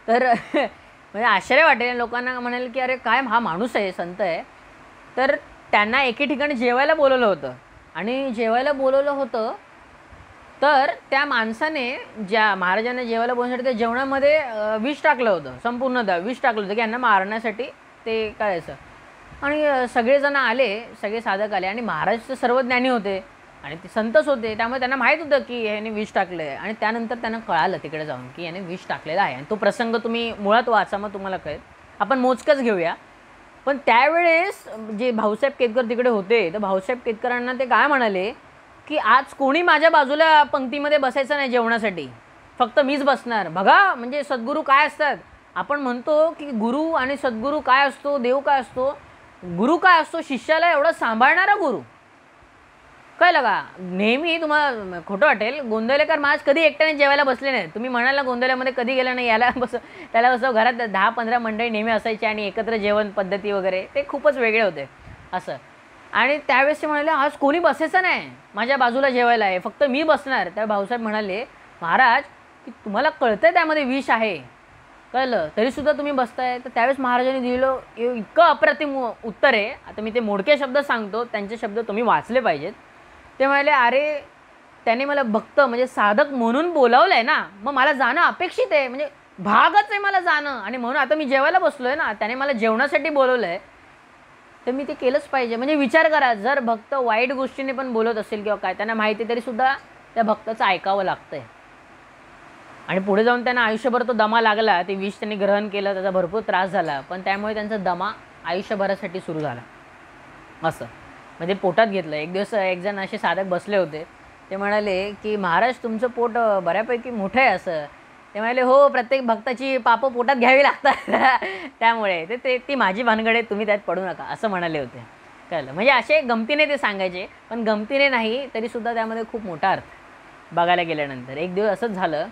तर म्हणजे आश्चर्य वाटेल लोकांना म्हणाल की अरे काय हा माणूस आहे संत आहे. तर त्यांना एके ठिकाणी जेवायला बोलवलं होतं. आणि जेवायला बोलवलं होतं तर त्या माणसाने ज्या महाराजांना जेवायला बोलण्यासाठी त्या जेवणामध्ये विष टाकलं होतं संपूर्णतः विष टाकलं होतं की यांना मारण्यासाठी ते करायचं आणि सगळेजण आले सगळे साधक आले आणि महाराज तर सर्व ज्ञानी होते. आणि ते संतच होते त्यामुळे त्यांना माहीत होतं की याने विष टाकलं आहे आणि त्यानंतर त्यांना कळालं तिकडे जाऊन की याने विष टाकलेला आहे. आणि तो प्रसंग तुम्ही मुळात वाचा मग तुम्हाला कळेल. आपण मोजकंच घेऊया. पण त्यावेळेस जे भाऊसाहेब केतकर तिकडे होते तर भाऊसाहेब केतकरांना ते काय म्हणाले की आज कोणी माझ्या बाजूला पंक्तीमध्ये बसायचं नाही जेवणासाठी. फक्त मीच बसणार. बघा म्हणजे सद्गुरू काय असतात? आपण म्हणतो की गुरु आणि सद्गुरू काय असतो देव काय असतो? गुरु काय असतो? शिष्याला एवढं सांभाळणारा गुरु. कळलं का नेहमी तुम्हाला खोटं वाटेल. गोंदवलेकर महाराज कधी एकट्याने जेवायला बसले नाही तुम्ही म्हणाल गोंदवल्यामध्ये कधी गेलं नाही याला बस त्याला बसव घरात दहा पंधरा मंडळी नेहमी असायची आणि एकत्र जेवण पद्धती वगैरे ते खूपच वेगळे होते. असं. आणि त्यावेळेस ते म्हणाले आज कोणी बसायचं नाही. माझ्या बाजूला जेवायला आहे. फक्त मी बसणार. त्या भाऊसाहेब म्हणाले महाराज की तुम्हाला कळतंय त्यामध्ये विष आहे. कळलं. तरीसुद्धा तुम्ही बसताय. तर त्यावेळेस महाराजांनी दिलेलं इतकं अप्रतिम उत्तर आहे. आता मी ते मोडके शब्द सांगतो. त्यांचे शब्द तुम्ही वाचले पाहिजेत. ते म्हणाले अरे त्याने मला भक्त म्हणजे साधक म्हणून बोलावलं आहे ना. मग मला जाणं अपेक्षित आहे. म्हणजे भागच आहे मला जाणं. आणि म्हणून आता मी जेवायला बसलो आहे ना. त्याने मला जेवणासाठी बोलवलं आहे तर मी ते केलंच पाहिजे. म्हणजे विचार करा जर भक्त वाईट गोष्टीने पण बोलत असेल किंवा काय त्यांना माहिती तरीसुद्धा त्या भक्ताचं ऐकावं लागतंय. आणि पुढे जाऊन त्यांना आयुष्यभर तो दमा लागला. ते विष त्यांनी ग्रहण केलं. त्याचा भरपूर त्रास झाला. पण त्यामुळे त्यांचा दमा आयुष्यभरासाठी सुरू झाला. असं. म्हणजे पोटात घेतलं. एक दिवस एक जण असे साधक बसले होते. ते म्हणाले की महाराज तुमचं पोट बऱ्यापैकी मोठं आहे असं. ते म्हणाले हो प्रत्येक भक्ताची पापं पोटात घ्यावी लागतात. त्यामुळे ते ते ती माझी भानगड आहे तुम्ही त्यात पडू नका असं म्हणाले होते. कळलं. म्हणजे असे गमतीने ते सांगायचे पण गमतीने नाही तरीसुद्धा त्यामध्ये खूप मोठा अर्थ बघायला गेल्यानंतर. एक दिवस असंच झालं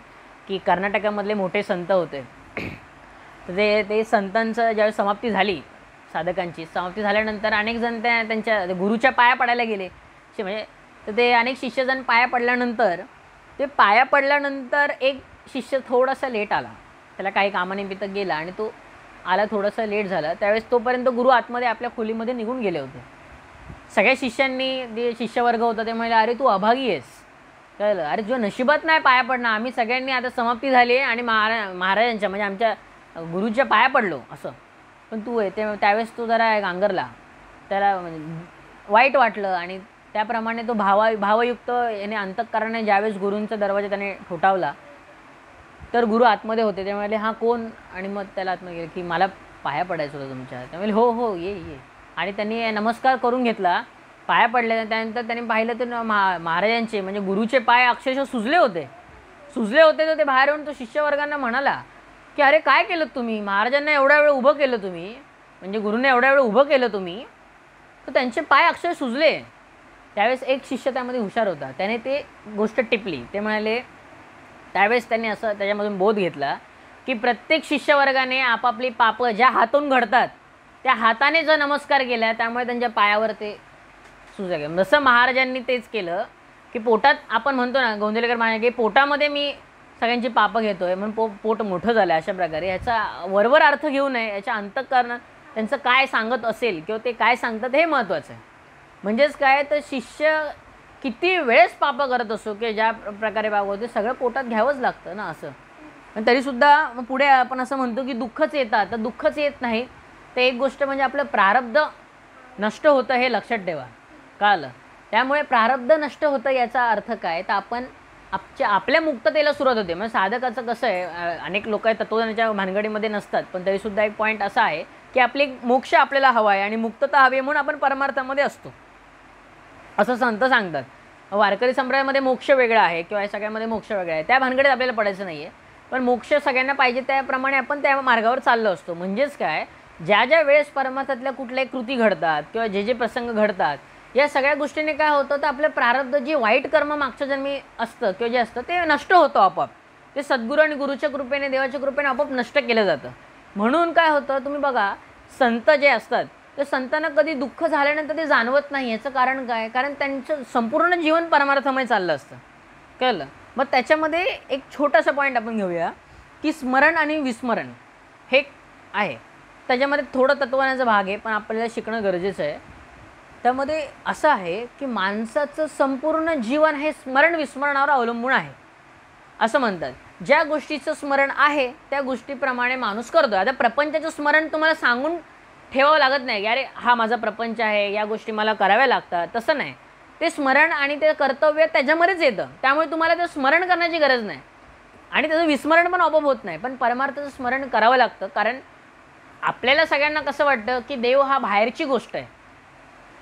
की कर्नाटकामधले मोठे संत होते. तर ते ते संतांचं ज्यावेळेस समाप्ती झाली साधकांची. समाप्ती झाल्यानंतर अनेक जण त्या त्यांच्या गुरुच्या पाया पडायला गेले. म्हणजे तर ते अनेक शिष्यजण पाया पडल्यानंतर ते पाया पडल्यानंतर एक शिष्य थोडासा लेट आला. त्याला काही कामानिमित्त गेला आणि तो आला थोडासा लेट झाला. त्यावेळेस तोपर्यंत गुरु आतमध्ये आपल्या खोलीमध्ये निघून गेले होते. सगळ्या शिष्यांनी जे शिष्यवर्ग होता ते म्हणलं अरे तू अभागी आहेस. कळलं? अरे जो नशिबात नाही पाया पडणं आम्ही सगळ्यांनी आता समाप्ती झाली आहे आणि महारा महाराजांच्या म्हणजे आमच्या गुरुच्या पाया पडलो. असं. पण तू आहे ते त्यावेळेस तो जरा गांगरला. त्याला म्हणजे वाईट वाटलं आणि त्याप्रमाणे तो भावा भावयुक्त याने अंतकरणाने ज्यावेळेस गुरूंचा दरवाजा त्याने ठोठावला तर गुरु आतमध्ये होते. ते म्हणाले हा कोण? आणि मग त्याला आतमध्ये गेले की मला पाया पडायचं होतं तुमच्या. ते हो हो ये ये. आणि त्यांनी नमस्कार करून घेतला. पाया पडले त्यानंतर त्यांनी पाहिलं तर महा महाराजांचे म्हणजे गुरुचे पाय अक्षरशः सुजले होते. सुजले होते तर ते बाहेर येऊन तो शिष्यवर्गांना म्हणाला की अरे काय केलं तुम्ही? महाराजांना एवढा वेळ उभं केलं तुम्ही? म्हणजे गुरुने एवढा वेळ उभं केलं तुम्ही? तर त्यांचे पाय अक्षर सुजले. त्यावेळेस एक शिष्य त्यामध्ये हुशार होता. त्याने ते गोष्ट टिपली. ते म्हणाले त्यावेळेस त्यांनी असं त्याच्यामधून बोध घेतला की प्रत्येक शिष्यवर्गाने आपापली पापं ज्या हातून घडतात त्या हाताने जर नमस्कार केला त्यामुळे त्यांच्या पायावर ते सुजा गेलं जसं महाराजांनी तेच केलं की की पोटात आपण म्हणतो ना गोंदलेकर महाराज की पोटामध्ये मी सगळ्यांची पापं घेतोय म्हणून पो पोट मोठं झालं अशा प्रकारे. ह्याचा वरवर अर्थ घेऊ नये याच्या अंतकरणात त्यांचं काय सांगत असेल किंवा ते काय सांगतात हे महत्त्वाचं आहे. म्हणजेच काय तर शिष्य किती वेळेस पापं करत असो की ज्या प्रकारे वागवतो ते सगळं पोटात घ्यावंच लागतं ना असं. पण तरीसुद्धा पुढे आपण असं म्हणतो की दुःखच येतात तर दुःखच येत नाही. तर एक गोष्ट म्हणजे आपलं प्रारब्ध नष्ट होतं हे लक्षात ठेवा. कळलं? त्यामुळे प्रारब्ध नष्ट होतं याचा अर्थ काय? तर आपण आपच्या आपल्या मुक्ततेला सुरुवात होते. म्हणजे साधकाचं कसं आहे अनेक लोक तत्वज्ञानाच्या भानगडीमध्ये नसतात. पण तरीसुद्धा एक पॉईंट असा आहे की आपली एक मोक्ष आपल्याला हवा आहे आणि मुक्तता हवी आहे म्हणून आपण परमार्थामध्ये असतो. असं संत सांगतात. वारकरी संप्रदायामध्ये मोक्ष वेगळा आहे किंवा या सगळ्यामध्ये मोक्ष वेगळा आहे. त्या भानगडीत आपल्याला पडायचं नाही आहे पण मोक्ष सगळ्यांना पाहिजे त्याप्रमाणे आपण त्या मार्गावर चाललो असतो. म्हणजेच काय? ज्या ज्या वेळेस परमार्थातल्या कुठल्याही कृती घडतात किंवा जे जे प्रसंग घडतात या सगळ्या गोष्टीने काय होतं तर आपलं प्रारब्ध जे वाईट कर्म मागच्या जन्मी असतं किंवा जे असतं ते नष्ट होतं आपोआप. ते सद्गुरू आणि गुरुच्या कृपेने देवाच्या कृपेने आपोआप नष्ट केलं जातं. म्हणून काय होतं तुम्ही बघा संत जे असतात तर संतांना कधी दुःख झाल्यानंतर ते जाणवत नाही याचं कारण काय? कारण त्यांचं संपूर्ण जीवन परमार्थमय चाललं असतं. कळलं? मग त्याच्यामध्ये एक छोटासा पॉईंट आपण घेऊया की स्मरण आणि विस्मरण हे आहे. त्याच्यामध्ये थोडं तत्वानाचा भाग आहे पण आपल्याला शिकणं गरजेचं आहे. त्यामध्ये असं आहे की माणसाचं संपूर्ण जीवन हे स्मरण विस्मरणावर अवलंबून आहे. असं म्हणतात. ज्या गोष्टीचं स्मरण आहे त्या गोष्टीप्रमाणे माणूस करतो आता प्रपंचाचं स्मरण तुम्हाला सांगून ठेवावं लागत नाही की अरे हा माझा प्रपंच आहे या गोष्टी मला कराव्या लागतात. तसं नाही. ते स्मरण आणि ते कर्तव्य त्याच्यामध्येच येतं. त्यामुळे तुम्हाला ते स्मरण करण्याची गरज नाही. आणि त्याचं विस्मरण पण आपोआप होत नाही. पण परमार्थाचं स्मरण करावं लागतं. कारण आपल्याला सगळ्यांना कसं वाटतं की देव हा बाहेरची गोष्ट आहे.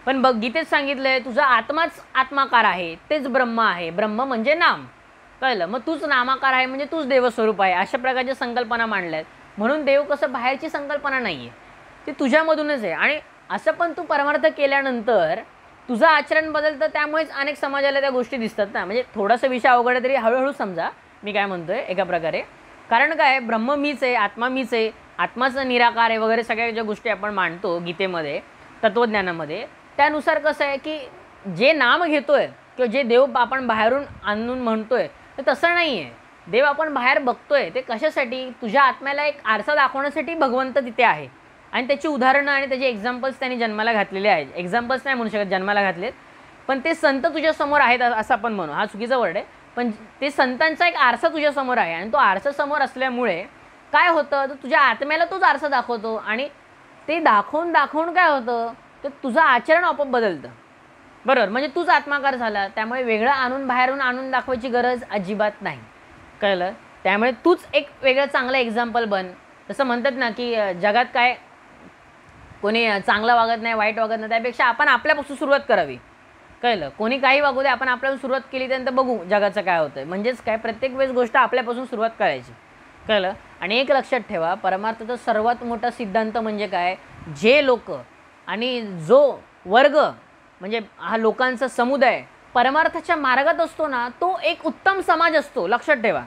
पण बघ गीतेत सांगितलंय तुझा आत्माच आत्माकार आहे तेच ब्रह्म आहे. ब्रह्म म्हणजे नाम. कळलं? मग तूच नामाकार आहे म्हणजे तूच देवस्वरूप आहे अशा प्रकारच्या संकल्पना मांडल्या आहेत म्हणून देव कसं बाहेरची संकल्पना नाही आहे ती तुझ्यामधूनच आहे. आणि असं पण तू परमार्थ केल्यानंतर तुझं आचरण बदलतं त्यामुळेच अनेक समाजाला त्या गोष्टी दिसतात ना. म्हणजे थोडासा विषय अवघड आहे तरी हळूहळू समजा मी काय म्हणतोय एका प्रकारे. कारण काय? ब्रह्म मीच आहे आत्मा मीच आहे. आत्माचं निराकार आहे वगैरे सगळ्या ज्या गोष्टी आपण मांडतो गीतेमध्ये तत्त्वज्ञानामध्ये त्यानुसार कसं आहे की जे नाम घेतोय किंवा जे देव आपण बाहेरून आणून म्हणतोय ते तसं नाही आहे देव आपण बाहेर बघतोय ते कशासाठी? तुझ्या आत्म्याला एक आरसा दाखवण्यासाठी भगवंत तिथे आहे. आणि त्याची उदाहरणं आणि त्याचे एक्झाम्पल्स त्यांनी जन्माला घातलेले आहेत. एक्झाम्पल्स नाही म्हणू शकत जन्माला घातलेत. पण ते संत तुझ्यासमोर आहेत असं आपण म्हणू. हा चुकीचा वर्ड आहे. पण ते संतांचा एक आरसा तुझ्यासमोर आहे आणि तो आरसा समोर असल्यामुळे काय होतं? तर तुझ्या आत्म्याला तोच आरसा दाखवतो आणि ते दाखवून दाखवून काय होतं? तर तुझं आचरण आपोआप बदलतं. बरोबर? म्हणजे तूच आत्माकार झाला त्यामुळे वेगळं आणून बाहेरून आणून दाखवायची गरज अजिबात नाही. कळलं? त्यामुळे तूच एक वेगळं चांगलं एक्झाम्पल बन. जसं म्हणतात ना की जगात काय कोणी चांगलं वागत नाही वाईट वागत नाही त्यापेक्षा आपण आपल्यापासून सुरुवात करावी. कळलं? कोणी काही वागू दे आपण आपल्यापासून सुरुवात केली त्यानंतर बघू जगाचं काय होतं आहे म्हणजेच काय? प्रत्येक वेळेस गोष्ट आपल्यापासून सुरुवात करायची. कळलं? आणि एक लक्षात ठेवा परमार्थाचा सर्वात मोठा सिद्धांत म्हणजे काय? जे लोक आणि जो वर्ग म्हणजे हा लोकांचा समुदाय परमार्थाच्या मार्गात असतो ना तो एक उत्तम समाज असतो. लक्षात ठेवा.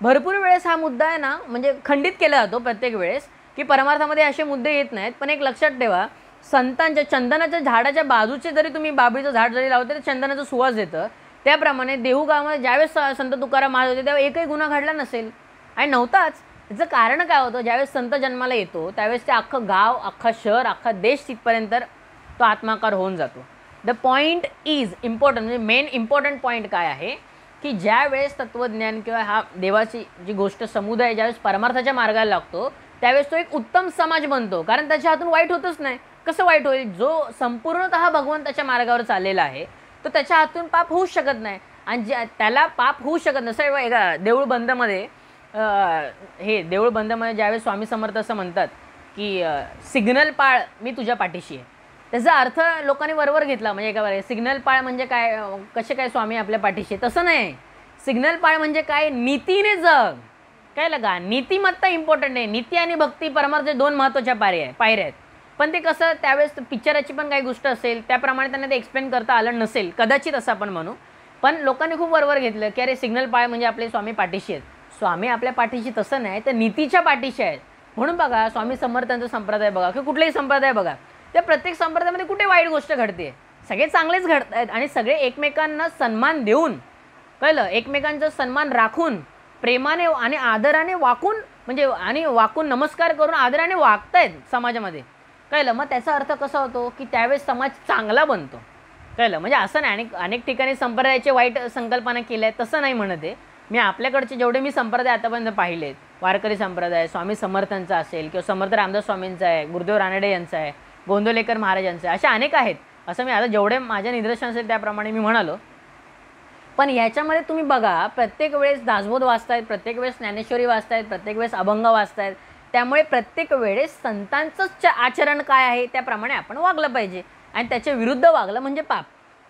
भरपूर वेळेस हा मुद्दा आहे ना म्हणजे खंडित केला जातो प्रत्येक वेळेस की परमार्थामध्ये असे मुद्दे येत नाहीत. पण एक लक्षात ठेवा संतांच्या चंदनाच्या झाडाच्या बाजूचे जरी तुम्ही बाबळीचं झाड जरी लावते तरी चंदनाचा सुवास देतं त्याप्रमाणे देहू गावामध्ये ज्यावेळेस संत तुकाराम महाराज होते तेव्हा एकही गुन्हा घडला नसेल. आणि नव्हताच. त्याचं कारण काय होतं ज्यावेळेस संत जन्माला येतो त्यावेळेस ते अख्खं गाव अख्खा शहर अख्खा देश तिथपर्यंत तो आत्माकार होऊन जातो. द पॉईंट इज इम्पॉर्टंट म्हणजे मेन इम्पॉर्टंट पॉईंट काय आहे की ज्या वेळेस किंवा हा देवाची जी गोष्ट समुदाय ज्यावेळेस परमार्थाच्या मार्गाला लागतो त्यावेळेस तो एक उत्तम समाज बनतो. कारण त्याच्या हातून वाईट होतच नाही. कसं वाईट होईल? जो संपूर्णतः भगवंताच्या मार्गावर चाललेला आहे तो त्याच्या हातून पाप होऊ शकत नाही. आणि ज्या त्याला पाप होऊ शकत नसं एका देऊळ बंदमध्ये हे देऊळ म्हणजे ज्यावेळेस स्वामी समर्थ असं म्हणतात की सिग्नल पाळ मी तुझ्या पाठीशी आहे. त्याचा अर्थ लोकांनी बरोबर घेतला म्हणजे काय सिग्नल पाळ म्हणजे काय कसे काय स्वामी आपल्या पाठीशी आहे? तसं नाही. सिग्नल पाळ म्हणजे काय नीतीने जग. काय लगा नीतिमत्ता इम्पॉर्टंट आहे. नीती आणि भक्ती परमार्थ दोन महत्त्वाच्या पायऱ्या आहे पायऱ्या आहेत. पण ते कसं त्यावेळेस पिक्चराची पण काही गोष्ट असेल त्याप्रमाणे त्यांना ते एक्सप्लेन करता आलं नसेल कदाचित असं आपण म्हणू. पण लोकांनी खूप वरवर घेतलं की अरे सिग्नल पाळ म्हणजे आपले स्वामी पाठीशी आहेत. स्वामी आपल्या पाठीशी तसं नाही तर नीतीच्या पाठीशी आहेत. म्हणून बघा स्वामी समर्थांचा संप्रदाय बघा किंवा कुठलाही संप्रदाय बघा त्या प्रत्येक संप्रदायामध्ये कुठे वाईट गोष्ट घडते सगळे चांगलेच घडत आहेत आणि सगळे एकमेकांना सन्मान देऊन कळलं? एकमेकांचा सन्मान राखून प्रेमाने आणि आदराने वाकून म्हणजे आणि वाकून नमस्कार करून आदराने वागतायत समाजामध्ये. कळलं? मग त्याचा अर्थ कसा होतो? की त्यावेळेस समाज चांगला बनतो. कळलं? म्हणजे असं नाही अनेक अनेक ठिकाणी संप्रदायाचे वाईट संकल्पना केल्या आहेत तसं नाही म्हणत मी आपल्याकडचे जेवढे मी संप्रदाय आतापर्यंत पाहिलेत वारकरी संप्रदाय स्वामी समर्थांचा असेल किंवा समर्थ रामदास स्वामींचा आहे गुरुदेव रानडे यांचा आहे गोंदवलेकर महाराजांचा आहे अशा अनेक आहेत. असं मी आता जेवढे माझ्या निदर्शन असेल त्याप्रमाणे मी म्हणालो. पण याच्यामध्ये तुम्ही बघा प्रत्येक वेळेस दासबोध वाचतायत प्रत्येक वेळेस ज्ञानेश्वरी वाचतायत प्रत्येक वेळेस अभंग वाचतायत. त्यामुळे प्रत्येक वेळेस संतांचंच आचरण काय आहे त्याप्रमाणे आपण वागलं पाहिजे. आणि त्याच्या विरुद्ध वागलं म्हणजे पाप.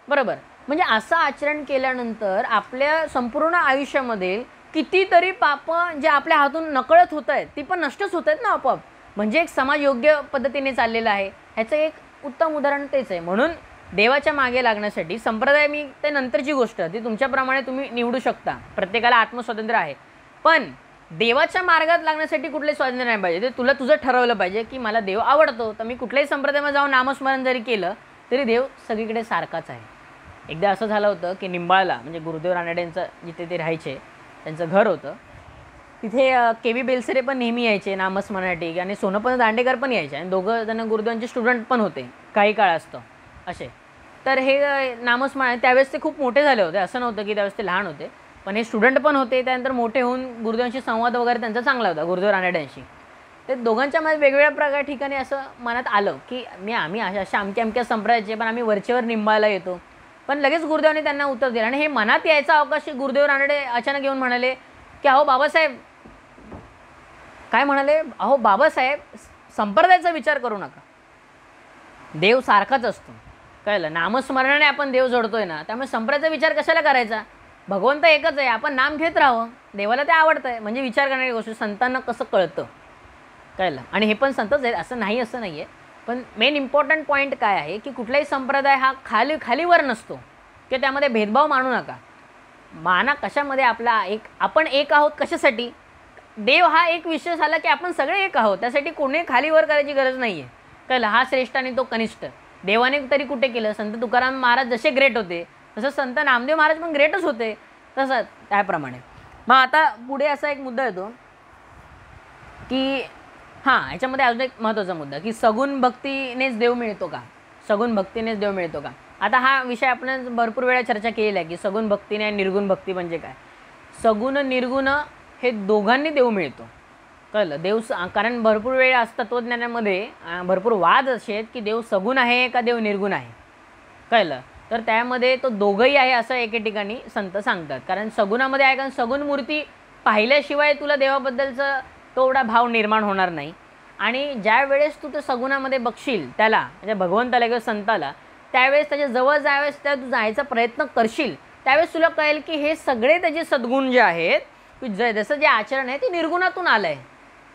बरोबर? म्हणजे असं आचरण केल्यानंतर आपल्या संपूर्ण आयुष्यामध्ये कितीतरी पाप जे आपल्या हातून नकळत होत आहेत ती पण नष्टच होत आहेत ना आपोआप. म्हणजे एक समाज योग्य पद्धतीने चाललेला आहे. ह्याचं एक उत्तम उदाहरण तेच आहे. म्हणून देवाच्या मागे लागण्यासाठी संप्रदाय मी ते नंतरची गोष्ट ती तुमच्याप्रमाणे तुम्ही निवडू शकता. प्रत्येकाला आत्मस्वातंत्र्य आहे. पण देवाच्या मार्गात लागण्यासाठी कुठले स्वातंत्र्य नाही पाहिजे. ते तुला तुझं ठरवलं पाहिजे की मला देव आवडतो. तर मी कुठल्याही संप्रदायामध्ये जाऊन नामस्मरण जरी केलं तरी देव सगळीकडे सारखाच आहे. एकदा असं झालं होतं की निंबाळला म्हणजे गुरुदेव रानडेंचं जिथे ते राहायचे त्यांचं घर होतं तिथे के व्ही बेलसरे पण नेहमी यायचे नामस्मरणासाठी आणि सोनपंत दांडेकर पण यायचे आणि दोघं जण गुरुदेवांचे स्टुडंट पण होते काही काळ असतं असे. तर हे नामस नामस्मरण त्यावेळेस ते खूप मोठे झाले होते असं नव्हतं की त्यावेळेस ते लहान होते पण हे स्टुडंट पण होते त्यानंतर मोठे होऊन गुरुदेवांशी संवाद वगैरे त्यांचा चांगला होता गुरुदेव रानड्यांशी ते दोघांच्या मध्ये वेगवेगळ्या प्रकार ठिकाणी असं मनात आलं की मी आम्ही अशा अशा अमक्या अमक्या संप्रदायाचे पण आम्ही वरचेवर निंबायला येतो पण लगेच गुरुदेवाने त्यांना उत्तर दिलं. आणि हे मनात यायचा अवकाश गुरुदेव रानडे अचानक येऊन म्हणाले की अहो बाबासाहेब. काय म्हणाले? अहो बाबासाहेब संप्रदायाचा विचार करू नका. देव सारखाच असतो. कळलं? नामस्मरणाने आपण देव जोडतोय ना त्यामुळे संप्रदायाचा विचार कशाला करायचा? भगवंत एकच आहे आपण नाम घेत राहावं. देवाला ते आवडतं आहे म्हणजे विचार करणारी गोष्ट संतांना कसं कळतं? कळलं? आणि हे पण संतच आहेत असं नाही असं नाही आहे पण मेन इम्पॉर्टंट पॉईंट काय आहे की कुठलाही संप्रदाय हा खाली खालीवर नसतो. किंवा त्यामध्ये भेदभाव मानू नका. माना कशामध्ये आपला एक आपण एक आहोत कशासाठी? देव हा एक विषय झाला की आपण सगळे एक आहोत. त्यासाठी कोणी खालीवर करायची गरज नाही आहे कळलं हा श्रेष्ठ आणि तो कनिष्ठ. देवाने तरी कुठे केलं? संत तुकाराम महाराज जसे ग्रेट होते तसं संत नामदेव महाराज पण ग्रेटच होते. तसं त्याप्रमाणे. मग आता पुढे असा एक मुद्दा येतो की हां याच्यामध्ये अजून एक महत्त्वाचा मुद्दा की सगुण भक्तीनेच देव मिळतो का? सगुण भक्तीनेच देव मिळतो का? आता हा विषय आपण भरपूर वेळा चर्चा केलेला आहे की सगुण भक्तीने आणि निर्गुण भक्ती म्हणजे काय? सगुण निर्गुण हे दोघांनी देव मिळतो. कळलं? देव कारण भरपूर वेळ असं तत्त्वज्ञानामध्ये भरपूर वाद असे आहेत की देव सगुण आहे का देव निर्गुण आहे? कळलं? तर त्यामध्ये तो दोघंही आहे असं एके ठिकाणी संत सांगतात. कारण सगुणामध्ये आहे कारण सगुण मूर्ती पाहिल्याशिवाय तुला देवाबद्दलचं तेवढा भाव निर्माण होणार नाही. आणि ज्या वेळेस तू त्या सगुणामध्ये बघशील त्याला म्हणजे भगवंताला किंवा संताला त्यावेळेस त्याच्याजवळ ज्यावेळेस त्या तू जायचा प्रयत्न करशील त्यावेळेस तुला कळेल की हे सगळे त्याचे सद्गुण जे आहेत ज जसं जे आचरण आहे ते निर्गुणातून आलं आहे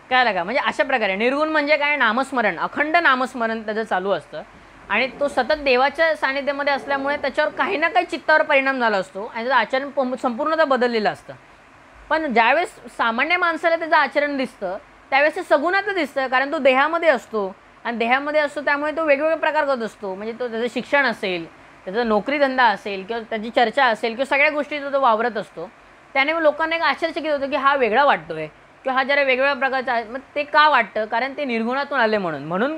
कळलं का? म्हणजे अशा प्रकारे निर्गुण म्हणजे काय? नामस्मरण अखंड नामस्मरण त्याचं चालू असतं. आणि तो सतत देवाच्या सानिध्यामध्ये असल्यामुळे त्याच्यावर काही ना काही चित्तावर परिणाम झाला असतो आणि त्याचं आचरण संपूर्णतः बदललेलं असतं. पण ज्यावेळेस सामान्य माणसाला त्याचं आचरण दिसतं त्यावेळेस ते सगुणाचं दिसतं कारण तो देहामध्ये असतो. आणि देहामध्ये असतो त्यामुळे तो वेगवेगळे प्रकार करत असतो. म्हणजे तो त्याचं शिक्षण असेल त्याचा नोकरीधंदा असेल किंवा त्याची चर्चा असेल किंवा सगळ्या गोष्टी तो वावरत असतो. त्याने लोकांना एक आश्चर्यचकित होतं की हा वेगळा वाटतो आहे किंवा हा जरा वेगवेगळ्या प्रकारचा आहे. मग ते का वाटतं? कारण ते निर्गुणातून आले म्हणून. म्हणून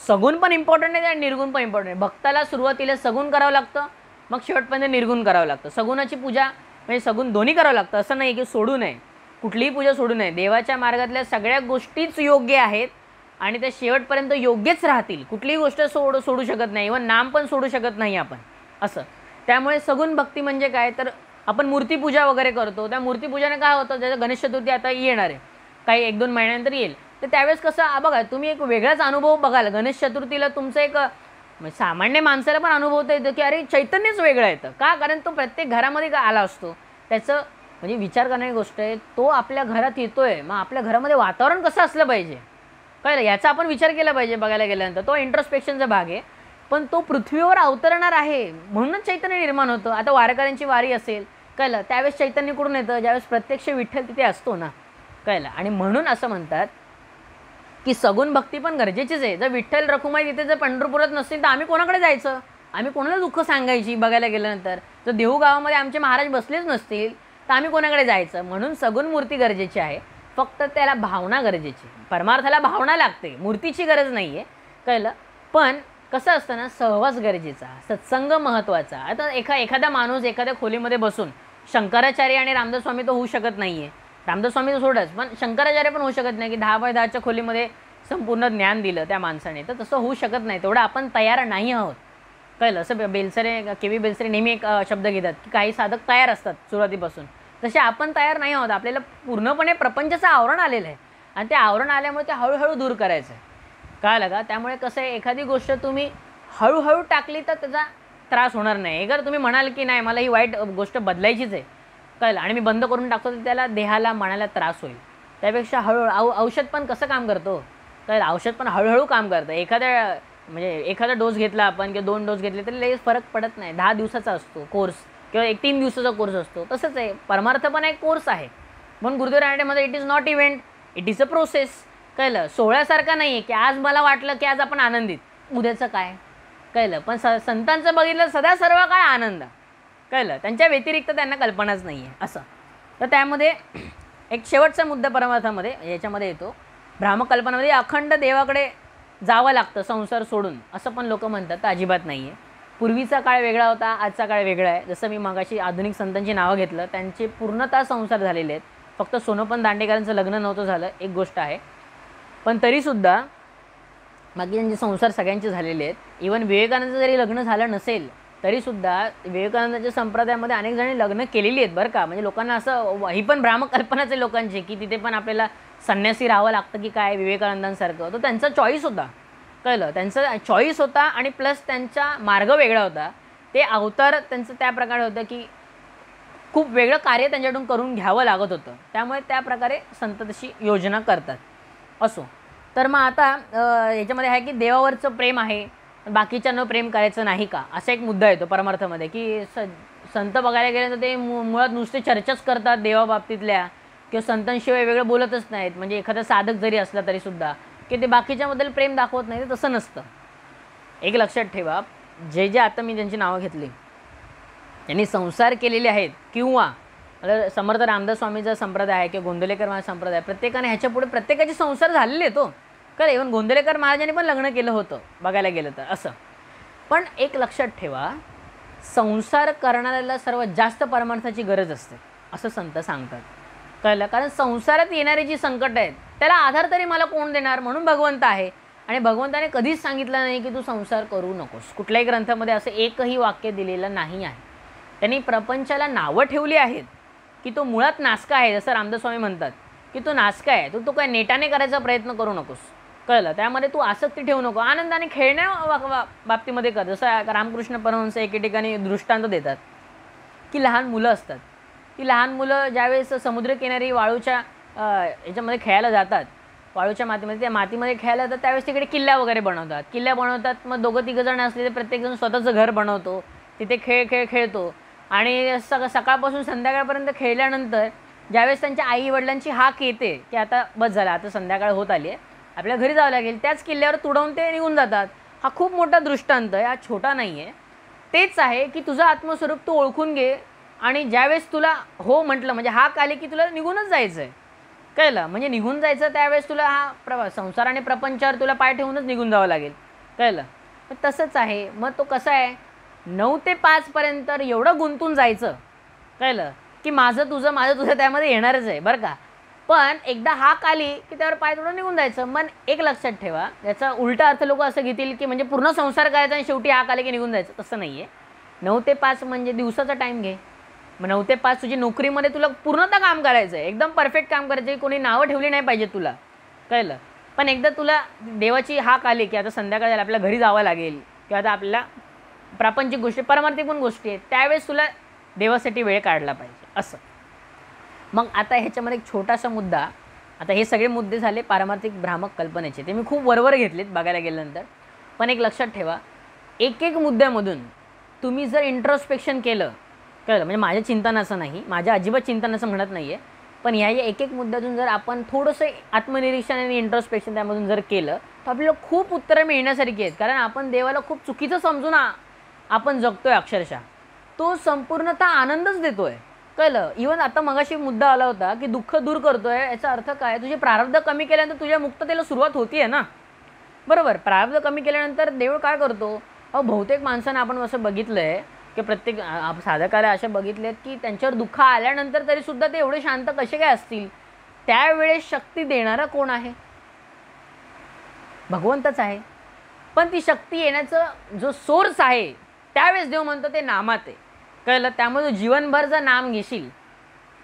सगुण पण इम्पॉर्टंट आहे आणि निर्गुण पण इम्पॉर्टंट आहे. भक्ताला सुरुवातीला सगुण करावं लागतं मग शेवटपर्यंत निर्गुण करावं लागतं. सगुणाची पूजा म्हणजे सगून दोन्ही करावं लागतं. असं नाही की सोडू नये. कुठलीही पूजा सोडू नये. देवाच्या मार्गातल्या सगळ्या गोष्टीच योग्य आहेत आणि त्या शेवटपर्यंत योग्यच राहतील. कुठलीही गोष्ट सोड सोडू शकत नाही. इव्हन नाम पण सोडू शकत नाही आपण. असं. त्यामुळे सगुण भक्ती म्हणजे काय? तर आपण मूर्तीपूजा वगैरे करतो. त्या मूर्तीपूजाने काय होतं? जसं गणेश चतुर्थी आता येणार आहे. काही एक दोन महिन्यानंतर येईल. तर त्यावेळेस कसं बघा तुम्ही एक वेगळाच अनुभव बघाल. गणेश चतुर्थीला तुमचं एक म्हणजे सामान्य माणसाला पण अनुभवता येतं की अरे चैतन्यच वेगळं येतं का? कारण तो प्रत्येक घरामध्ये का आला असतो? त्याचं म्हणजे विचार करणारी गोष्ट आहे तो आपल्या घरात येतोय. मग आपल्या घरामध्ये वातावरण कसं असलं पाहिजे? कळलं? याचा आपण विचार केला पाहिजे बघायला गेल्यानंतर. तो इंट्रोस्पेक्शनचा भाग आहे. पण तो पृथ्वीवर अवतरणार आहे म्हणूनच चैतन्य निर्माण होतं. आता वारकऱ्यांची वारी असेल कळलं? त्यावेळेस चैतन्य कुठून येतं? ज्यावेळेस प्रत्यक्ष विठ्ठल तिथे असतो ना कळलं? आणि म्हणून असं म्हणतात की सगुण भक्ती पण गरजेचीच आहे. जर विठ्ठल रखुमाई तिथे जर पंढरपुरात नसतील तर आम्ही कोणाकडे जायचं? आम्ही कोणाला दुःख सांगायची बघायला गेल्यानंतर? जर देहू गावामध्ये आमचे महाराज बसलेच नसतील तर आम्ही कोणाकडे जायचं? म्हणून सगुण मूर्ती गरजेची आहे. फक्त त्याला भावना गरजेची परमार्थाला भावना लागते. मूर्तीची गरज नाही आहे कळलं? पण कसं असतं ना सहवास गरजेचा सत्संग महत्त्वाचा आता एखा एखादा माणूस एखाद्या खोलीमध्ये बसून शंकराचार्य आणि रामदास स्वामी तो होऊ शकत नाही आहे रामदास स्वामी तर सोडच पण शंकराचार्य पण होऊ शकत नाही की दहा बाय दहाच्या खोलीमध्ये संपूर्ण ज्ञान दिलं त्या माणसाने. तर तसं होऊ शकत नाही. तेवढं आपण तयार नाही आहोत. कळलं? असं बेलसरे के व्ही बेलसरे नेहमी एक शब्द घेतात की काही साधक तयार असतात सुरुवातीपासून. तसे आपण तयार नाही आहोत. आपल्याला पूर्णपणे प्रपंचाचं आवरण आलेलं आहे. आणि ते आवरण आल्यामुळे ते हळूहळू दूर करायचं आहे. कळलं का? त्यामुळे कसं आहे एखादी गोष्ट तुम्ही हळूहळू टाकली तर त्याचा त्रास होणार नाही. जर तुम्ही म्हणाल की नाही मला ही वाईट गोष्ट बदलायचीच आहे. कळलं आणि मी बंद करून टाकतो तर त्याला देहाला मनाला त्रास होईल. त्यापेक्षा हळूहळू औषध पण कसं काम करतो? कळलं औषध पण हळूहळू काम करतं. एखाद्या म्हणजे एखादा डोस घेतला आपण किंवा दोन डोस घेतले तरी लगेच फरक पडत नाही. दहा दिवसाचा असतो कोर्स किंवा एक तीन दिवसाचा कोर्स असतो. तसंच आहे. परमार्थ पण एक कोर्स आहे. म्हणून Gurudev रानडेमध्ये it is not event it is a process कळलं? सोहळ्यासारखा नाही आहे की आज मला वाटलं की आज आपण आनंदित. उद्याचं काय? कळलं? पण स संतांचं बघितलं सदा सर्व काय आनंद. कळलं. त्यांच्या व्यतिरिक्त त्यांना कल्पनाच नाही आहे असं. तर त्यामध्ये एक शेवटचा मुद्दा परमार्थामध्ये याच्यामध्ये येतो. भ्रामकल्पनामध्ये अखंड देवाकडे जावं लागतं संसार सोडून असं पण लोक म्हणतात तर अजिबात नाही आहे पूर्वीचा काळ वेगळा होता आजचा काळ वेगळा आहे. जसं मी मागाशी आधुनिक संतांची नावं घेतलं त्यांचे पूर्णतः संसार झालेले आहेत. फक्त सोनोपन दांडेकरांचं लग्न नव्हतं झालं एक गोष्ट आहे. पण तरीसुद्धा बाकी त्यांचे संसार सगळ्यांचे झालेले आहेत. इवन विवेकानंद जरी लग्न झालं नसेल तरीसुद्धा विवेकानंदाच्या संप्रदायामध्ये अनेक जणी लग्न केलेली आहेत बरं का. म्हणजे लोकांना असं ही पण भ्रामक कल्पनाच आहे लोकांची की तिथे पण आपल्याला संन्यासी राहावं लागतं की काय विवेकानंदांसारखं. तो त्यांचा चॉईस होता. कळलं? त्यांचा चॉईस होता आणि प्लस त्यांचा मार्ग वेगळा होता. ते अवतार त्यांचं त्या प्रकारे होतं की खूप वेगळं कार्य त्यांच्याकडून करून घ्यावं लागत होतं. त्यामुळे त्या प्रकारे संत तशी योजना करतात. असो. तर मग आता याच्यामध्ये आहे की देवावरचं प्रेम आहे. बाकीच्यांना प्रेम करायचं नाही का? असा एक मुद्दा येतो परमार्थामध्ये की स संत बघायला गेले तर ते मु मुळात नुसते चर्चाच करतात देवाबाबतीतल्या किंवा संतांशिवाय वेगळं बोलतच नाहीत. म्हणजे एखादा साधक जरी असला तरीसुद्धा की ते बाकीच्याबद्दल प्रेम दाखवत नाही ते तसं नसतं. एक लक्षात ठेवा जे जे आता मी त्यांची नावं घेतली त्यांनी संसार केलेले आहेत किंवा समर्थ रामदास स्वामीचा संप्रदाय आहे किंवा गोंदलेकर महाराज संप्रदाय प्रत्येकाने ह्याच्यापुढे प्रत्येकाचे संसार झालेले आहेत हो. हो इव्हन गोंदलेकर महाराजांनी पण लग्न केलं होतं बघायला गेलं तर असं. पण एक लक्षात ठेवा संसार करणाऱ्याला सर्वात जास्त परमार्थाची गरज असते असं संत सांगतात. कळलं? कारण संसारात येणारी जी संकट आहेत त्याला आधार तरी मला कोण देणार म्हणून भगवंत आहे. आणि भगवंताने कधीच सांगितलं नाही की तू संसार करू नकोस. कुठल्याही ग्रंथामध्ये असं एकही वाक्य दिलेलं नाही आहे. त्यांनी प्रपंचाला नावं ठेवली आहेत की तो मुळात नासका आहे जसं रामदास स्वामी म्हणतात की तो नासका आहे तू तो काय नेटाने करायचा प्रयत्न करू नकोस. कळलं. त्यामध्ये तू आसक्ती ठेवू नको. आनंदाने खेळण्या बाबतीमध्ये कर. जसं रामकृष्ण परमहंस एके ठिकाणी दृष्टांत देतात. की लहान मुलं असतात. ती लहान मुलं ज्यावेळेस समुद्रकिनारी वाळूच्या याच्यामध्ये खेळायला जातात वाळूच्या मातीमध्ये त्या मातीमध्ये खेळायला जातात त्यावेळेस तिकडे किल्ल्या वगैरे बनवतात. किल्ल्या बनवतात मग दोघं तिघं जण असले तर प्रत्येकजण स्वतःचं घर बनवतो. तिथे खेळ खेळ खेळतो. आणि सग सकाळपासून संध्याकाळपर्यंत खेळल्यानंतर ज्यावेळेस त्यांच्या आई वडिलांची हाक येते की आता बस झाला आता संध्याकाळ होत आली आहे. आपल्या घरी जावं लागेल त्याच किल्ल्यावर तुडवून ते निघून जातात. हा खूप मोठा दृष्टांत आहे हा छोटा नाही आहे तेच आहे की तुझं आत्मस्वरूप तू ओळखून घे आणि ज्यावेळेस तुला हो म्हटलं म्हणजे हाक आले की तुला निघूनच जायचं आहे कळलं? म्हणजे निघून जायचं त्यावेळेस तुला हा प्र संसार आणि प्रपंचावर तुला पाय ठेवूनच निघून जावं लागेल. कळलं? पण तसंच आहे. मग तो कसा आहे? नऊ ते पाचपर्यंत एवढं गुंतून जायचं. कळलं? की माझं तुझं माझं तुझं त्यामध्ये येणारच आहे बरं का? पण एकदा हाक आली की त्यावर पाय थोडं निघून जायचं. मन एक लक्षात ठेवा. याचा उलटा अर्थ लोक असं घेतील की म्हणजे पूर्ण संसार करायचा आणि शेवटी हाक आले की निघून जायचं. तसं नाही आहे नऊ ते पाच म्हणजे दिवसाचा टाईम घे. मग नऊ ते पाच तुझी नोकरीमध्ये तुला पूर्णतः काम करायचं आहे एकदम परफेक्ट काम करायचं आहे कोणी नावं ठेवली नाही पाहिजे तुला. कळलं? पण एकदा तुला देवाची हाक आली की आता संध्याकाळी झालं, आपल्या घरी जावं लागेल किंवा आता आपल्याला प्रापंचिक गोष्टी परमार्थिक पण गोष्टी आहेत त्यावेळेस तुला देवासाठी वेळ काढला पाहिजे. असं. मग आता ह्याच्यामध्ये एक छोटासा मुद्दा. आता हे सगळे मुद्दे झाले पारमार्थिक भ्रामक कल्पनेचे. ते मी खूप वरवर घेतलेत बघायला गेल्यानंतर. पण एक लक्षात ठेवा एक एक मुद्द्यामधून तुम्ही जर इंट्रोस्पेक्शन केलं कळलं? म्हणजे माझ्या चिंतनाचं नाही माझ्या अजिबात चिंतनाचं म्हणत नाही आहे पण ह्या या एक एक मुद्द्यातून जर आपण थोडंसं आत्मनिरीक्षण आणि इंट्रोस्पेक्शन त्यामधून जर केलं तर आपल्याला खूप उत्तरं मिळण्यासारखी आहेत. कारण आपण देवाला खूप चुकीचं समजून आपण जगतो आहे अक्षरशः. तो संपूर्णतः आनंदच देतो आहे कळलं. इवन आता मगाशी मुद्दा आला होता की दुःख दूर करतोय याचा अर्थ काय? तुझे प्रारब्ध कमी केल्यानंतर तुझ्या मुक्ततेला सुरुवात होतीये ना? बरोबर. प्रारब्ध कमी केल्यानंतर देव काय करतो? अहो बहुतेक माणसांना आपण असं बघितलंय की प्रत्येक साधकाला असे बघितलेत की त्यांच्यावर दुःख आल्यानंतर तरी सुद्धा ते एवढे शांत कसे काय असतील? त्यावेळेस शक्ती देणारा कोण आहे? भगवंतच आहे. पण ती शक्ती येण्याचं जो सोर्स आहे त्यावेळेस देव म्हणतो ते नामात आहे. कळलं? त्यामुळे तू जीवनभर जर नाम घेशील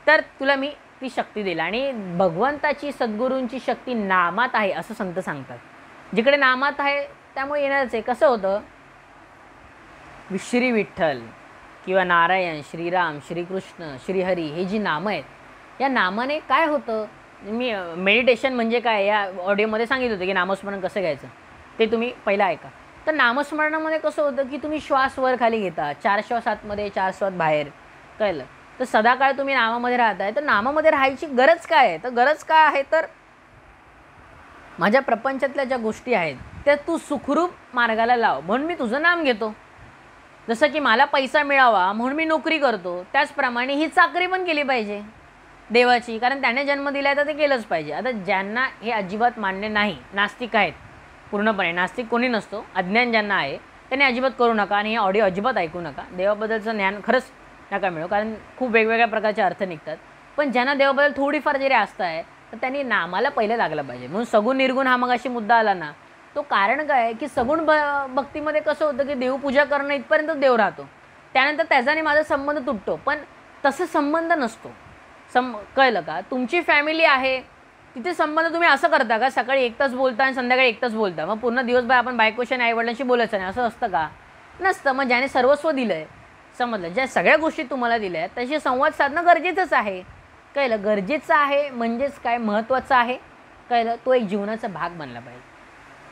तर तुला मी ती शक्ती देईल. आणि भगवंताची सद्गुरूंची शक्ती नामात आहे असं संत सांगतात. जिकडे नामात आहे त्यामुळे येणारच आहे. कसं होतं? श्री विठ्ठल किंवा नारायण श्रीराम श्रीकृष्ण श्रीहरी हे जी नामं आहेत या नामाने काय होतं? मी मेडिटेशन म्हणजे काय? या ऑडिओमध्ये सांगितलं होतं की नामस्मरण कसं घ्यायचं? ते तुम्ही पहिलं ऐका. तर नामस्मरणामध्ये कसं होतं की तुम्ही श्वास वर खाली घेता चार श्वास आतमध्ये चार श्वास बाहेर कळलं? तर सदाकाळ तुम्ही नामामध्ये राहताय तर नामामध्ये राहायची गरज काय आहे? तर गरज काय आहे? तर माझ्या प्रपंचातल्या ज्या गोष्टी आहेत त्या तू सुखरूप मार्गाला लाव. म्हणून मी तुझं नाम घेतो. जसं की मला पैसा मिळावा म्हणून मी नोकरी करतो. त्याचप्रमाणे ही चाकरी पण केली पाहिजे देवाची कारण त्याने जन्म दिला आहे तर ते केलंच पाहिजे. आता ज्यांना हे अजिबात मान्य नाही नास्तिक आहेत पूर्णपणे. नास्तिक कोणी नसतो अज्ञान ज्यांना आहे त्यांनी अजिबात करू नका आणि हे ऑडिओ अजिबात ऐकू नका. देवाबद्दलचं ज्ञान खरंच नका मिळू कारण खूप वेगवेगळ्या प्रकारचे अर्थ निघतात. पण ज्यांना देवाबद्दल थोडीफार जरी आस्था आहे तर त्यांनी नामाला पहिलं लागलं पाहिजे. म्हणून सगुण निर्गुण हा मग अशी मुद्दा आला ना तो कारण काय की सगुण भ भक्तीमध्ये कसं होतं की देवपूजा करणं इथपर्यंत देव राहतो. त्यानंतर त्याच्याने माझा संबंध तुटतो. पण तसं संबंध नसतो. सम कळलं का? तुमची फॅमिली आहे तिथे संबंध तुम्ही असं करता का? सकाळी एक तास बोलता आणि संध्याकाळी एक तास बोलता. मग पूर्ण दिवसभर आपण बायकोशी आणि आईवडिलांशी बोलायचं नाही. असं असतं का? नसतं. मग ज्याने सर्वस्व दिलं आहे समजलं. ज्या सगळ्या गोष्टी तुम्हाला दिल्या आहेत तशी संवाद साधणं गरजेचंच आहे. कळलं? गरजेचं आहे म्हणजेच काय? महत्त्वाचं आहे? कळलं? तो एक जीवनाचा भाग बनला पाहिजे.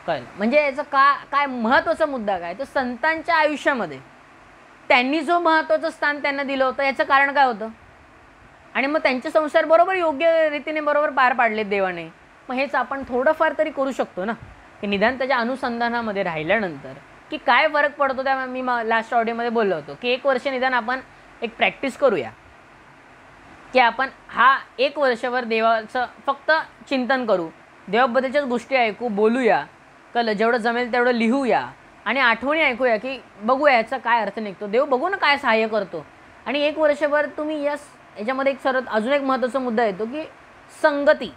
कळलं? म्हणजे याचं का काय महत्त्वाचा मुद्दा काय? तर संतांच्या आयुष्यामध्ये त्यांनी जो महत्त्वाचं स्थान त्यांना दिलं होतं याचं कारण काय होतं? आणि मग त्यांचे संसार बरोबर योग्य रीतीने बरोबर पार पाडलेत देवाने. मग हेच आपण थोडंफार तरी करू शकतो ना? की निदान त्याच्या अनुसंधानामध्ये राहिल्यानंतर की काय फरक पडतो त्या मी लास्ट ऑडिओमध्ये बोललो होतो की एक वर्ष निदान आपण एक प्रॅक्टिस करूया. की आपण हा एक वर्षभर देवाचं फक्त चिंतन करू देवाबद्दलच्याच गोष्टी ऐकू बोलूया कल जेवढं जमेल तेवढं लिहूया आणि आठवणी ऐकूया की बघूया याचा काय अर्थ निघतो. देव बघू ना काय सहाय्य करतो. आणि एक वर्षभर तुम्ही यस याच्यामध्ये एक सर्वात अजून एक महत्त्वाचा मुद्दा येतो की संगती.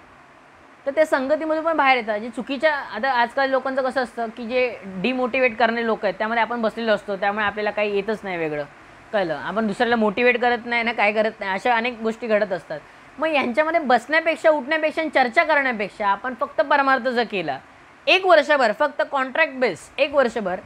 तर त्या संगतीमधून पण बाहेर येतात. जे चुकीच्या आता आजकाल लोकांचं कसं असतं की जे डिमोटिवेट करणे लोक आहेत त्यामध्ये आपण बसलेलो असतो. त्यामुळे आपल्याला काही येतच नाही वेगळं. कळलं? आपण दुसऱ्याला मोटिवेट करत नाही ना काय करत नाही अशा अनेक गोष्टी घडत असतात. मग यांच्यामध्ये बसण्यापेक्षा उठण्यापेक्षा चर्चा करण्यापेक्षा आपण फक्त परमार्थ जर केला. एक वर्षभर फक्त कॉन्ट्रॅक्ट बेस एक वर्षभर.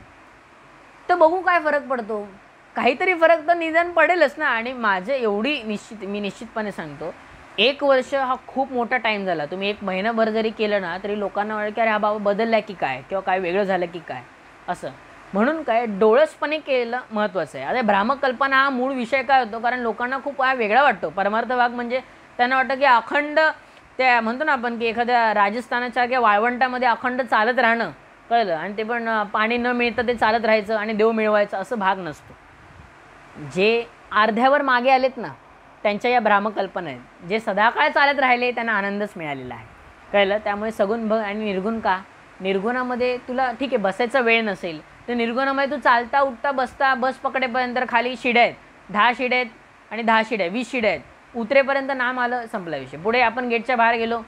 तर बघू काय फरक पडतो. काहीतरी फरक तर निदान पडेलच ना. आणि माझं एवढी निश्चित मी निश्चितपणे सांगतो एक वर्ष हा खूप मोठा टाईम झाला. तुम्ही एक महिनाभर जरी केलं ना तरी लोकांना वाटतं की अरे हा बाबा बदलला की काय? किंवा काय वेगळं झालं की काय? असं. म्हणून काय डोळसपणे केलं महत्त्वाचं आहे. आता भ्रामक कल्पना हा मूळ विषय काय होतो? कारण लोकांना खूप हा वेगळा वाटतो. परमार्थ भाग म्हणजे त्यांना वाटतं की अखंड त्या म्हणतो ना आपण की एखाद्या राजस्थानाच्या किंवा वाळवंटामध्ये अखंड चालत राहणं कळलं. आणि ते पण पाणी न मिळतं ते चालत राहायचं आणि देव मिळवायचं असं भाग नसतो. जे अर्ध्यावर मागे आलेत ना त्यांच्या या भ्रामकल्पना आहेत जे सदाकाळ चालत राहिले त्यांना आनंदच मिळालेला आहे. कळलं? त्यामुळे सगुण भग आणि निर्गुण का? निर्गुणामध्ये तुला ठीक आहे बसायचा वेळ नसेल तर निर्गुणामध्ये तू चालता उठता बसता बस पकडेपर्यंत खाली शिड्या आहेत. दहा शिड्या आहेत आणि दहा शिड्या वीस शिड्या आहेत. उतरेपर्यंत नाम आलं संपला विषय. पुढे आपण गेटच्या बाहेर गेलो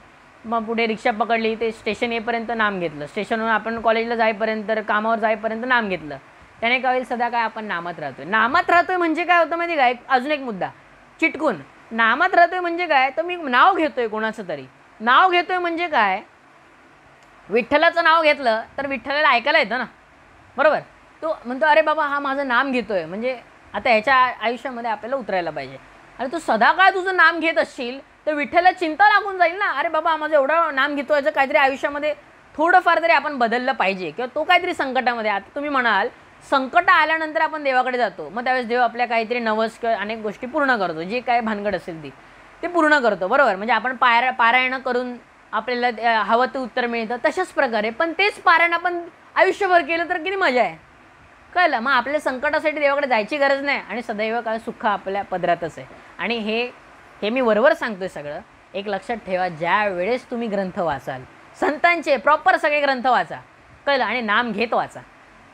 मग पुढे रिक्षा पकडली ते स्टेशन येईपर्यंत नाम घेतलं. स्टेशनवरून आपण कॉलेजला जाईपर्यंत कामावर जाईपर्यंत नाम घेतलं. त्याने काय होईल सदा काय आपण नामात राहतोय. नामात राहतोय म्हणजे काय होतं माहिती काय अजून एक मुद्दा. चिटकून. नामात राहतोय म्हणजे काय? तर मी नाव घेतोय कोणाचं तरी. नाव घेतोय म्हणजे काय? विठ्ठलाचं नाव घेतलं तर विठ्ठलाला ऐकायला येतं ना. बरोबर? तो म्हणतो अरे बाबा हा माझं नाम घेतोय. म्हणजे आता ह्याच्या आयुष्यामध्ये आपल्याला उतरायला पाहिजे. आणि तू सदा काय तुझं नाम घेत असशील तर विठ्ठला चिंता लागून जाईल ना. अरे बाबा माझं एवढं नाम घेतो याचं काहीतरी आयुष्यामध्ये थोडंफार तरी आपण बदललं पाहिजे. किंवा तो काहीतरी संकटामध्ये आता तुम्ही म्हणाल संकट आल्यानंतर आपण देवाकडे जातो. मग त्यावेळेस देव आपल्या काहीतरी नवस किंवा अनेक गोष्टी पूर्ण करतो. जे काय भानगड असेल ती. ते पूर्ण करतो. बरोबर? म्हणजे आपण पारा पारायणं करून आपल्याला हवं ते उत्तर मिळतं तशाच प्रकारे. पण तेच पारायण आपण आयुष्यभर केलं तर किती मजा आहे? कळलं? मग आपल्या संकटासाठी देवाकडे जायची गरज नाही आणि सदैव काय सुख आपल्या पदरातच आहे. आणि हे हे मी वरवर सांगतोय सगळं. एक लक्षात ठेवा ज्या वेळेस तुम्ही ग्रंथ वाचाल संतांचे प्रॉपर सगळे ग्रंथ वाचा. कळलं? आणि नाम घेत वाचा.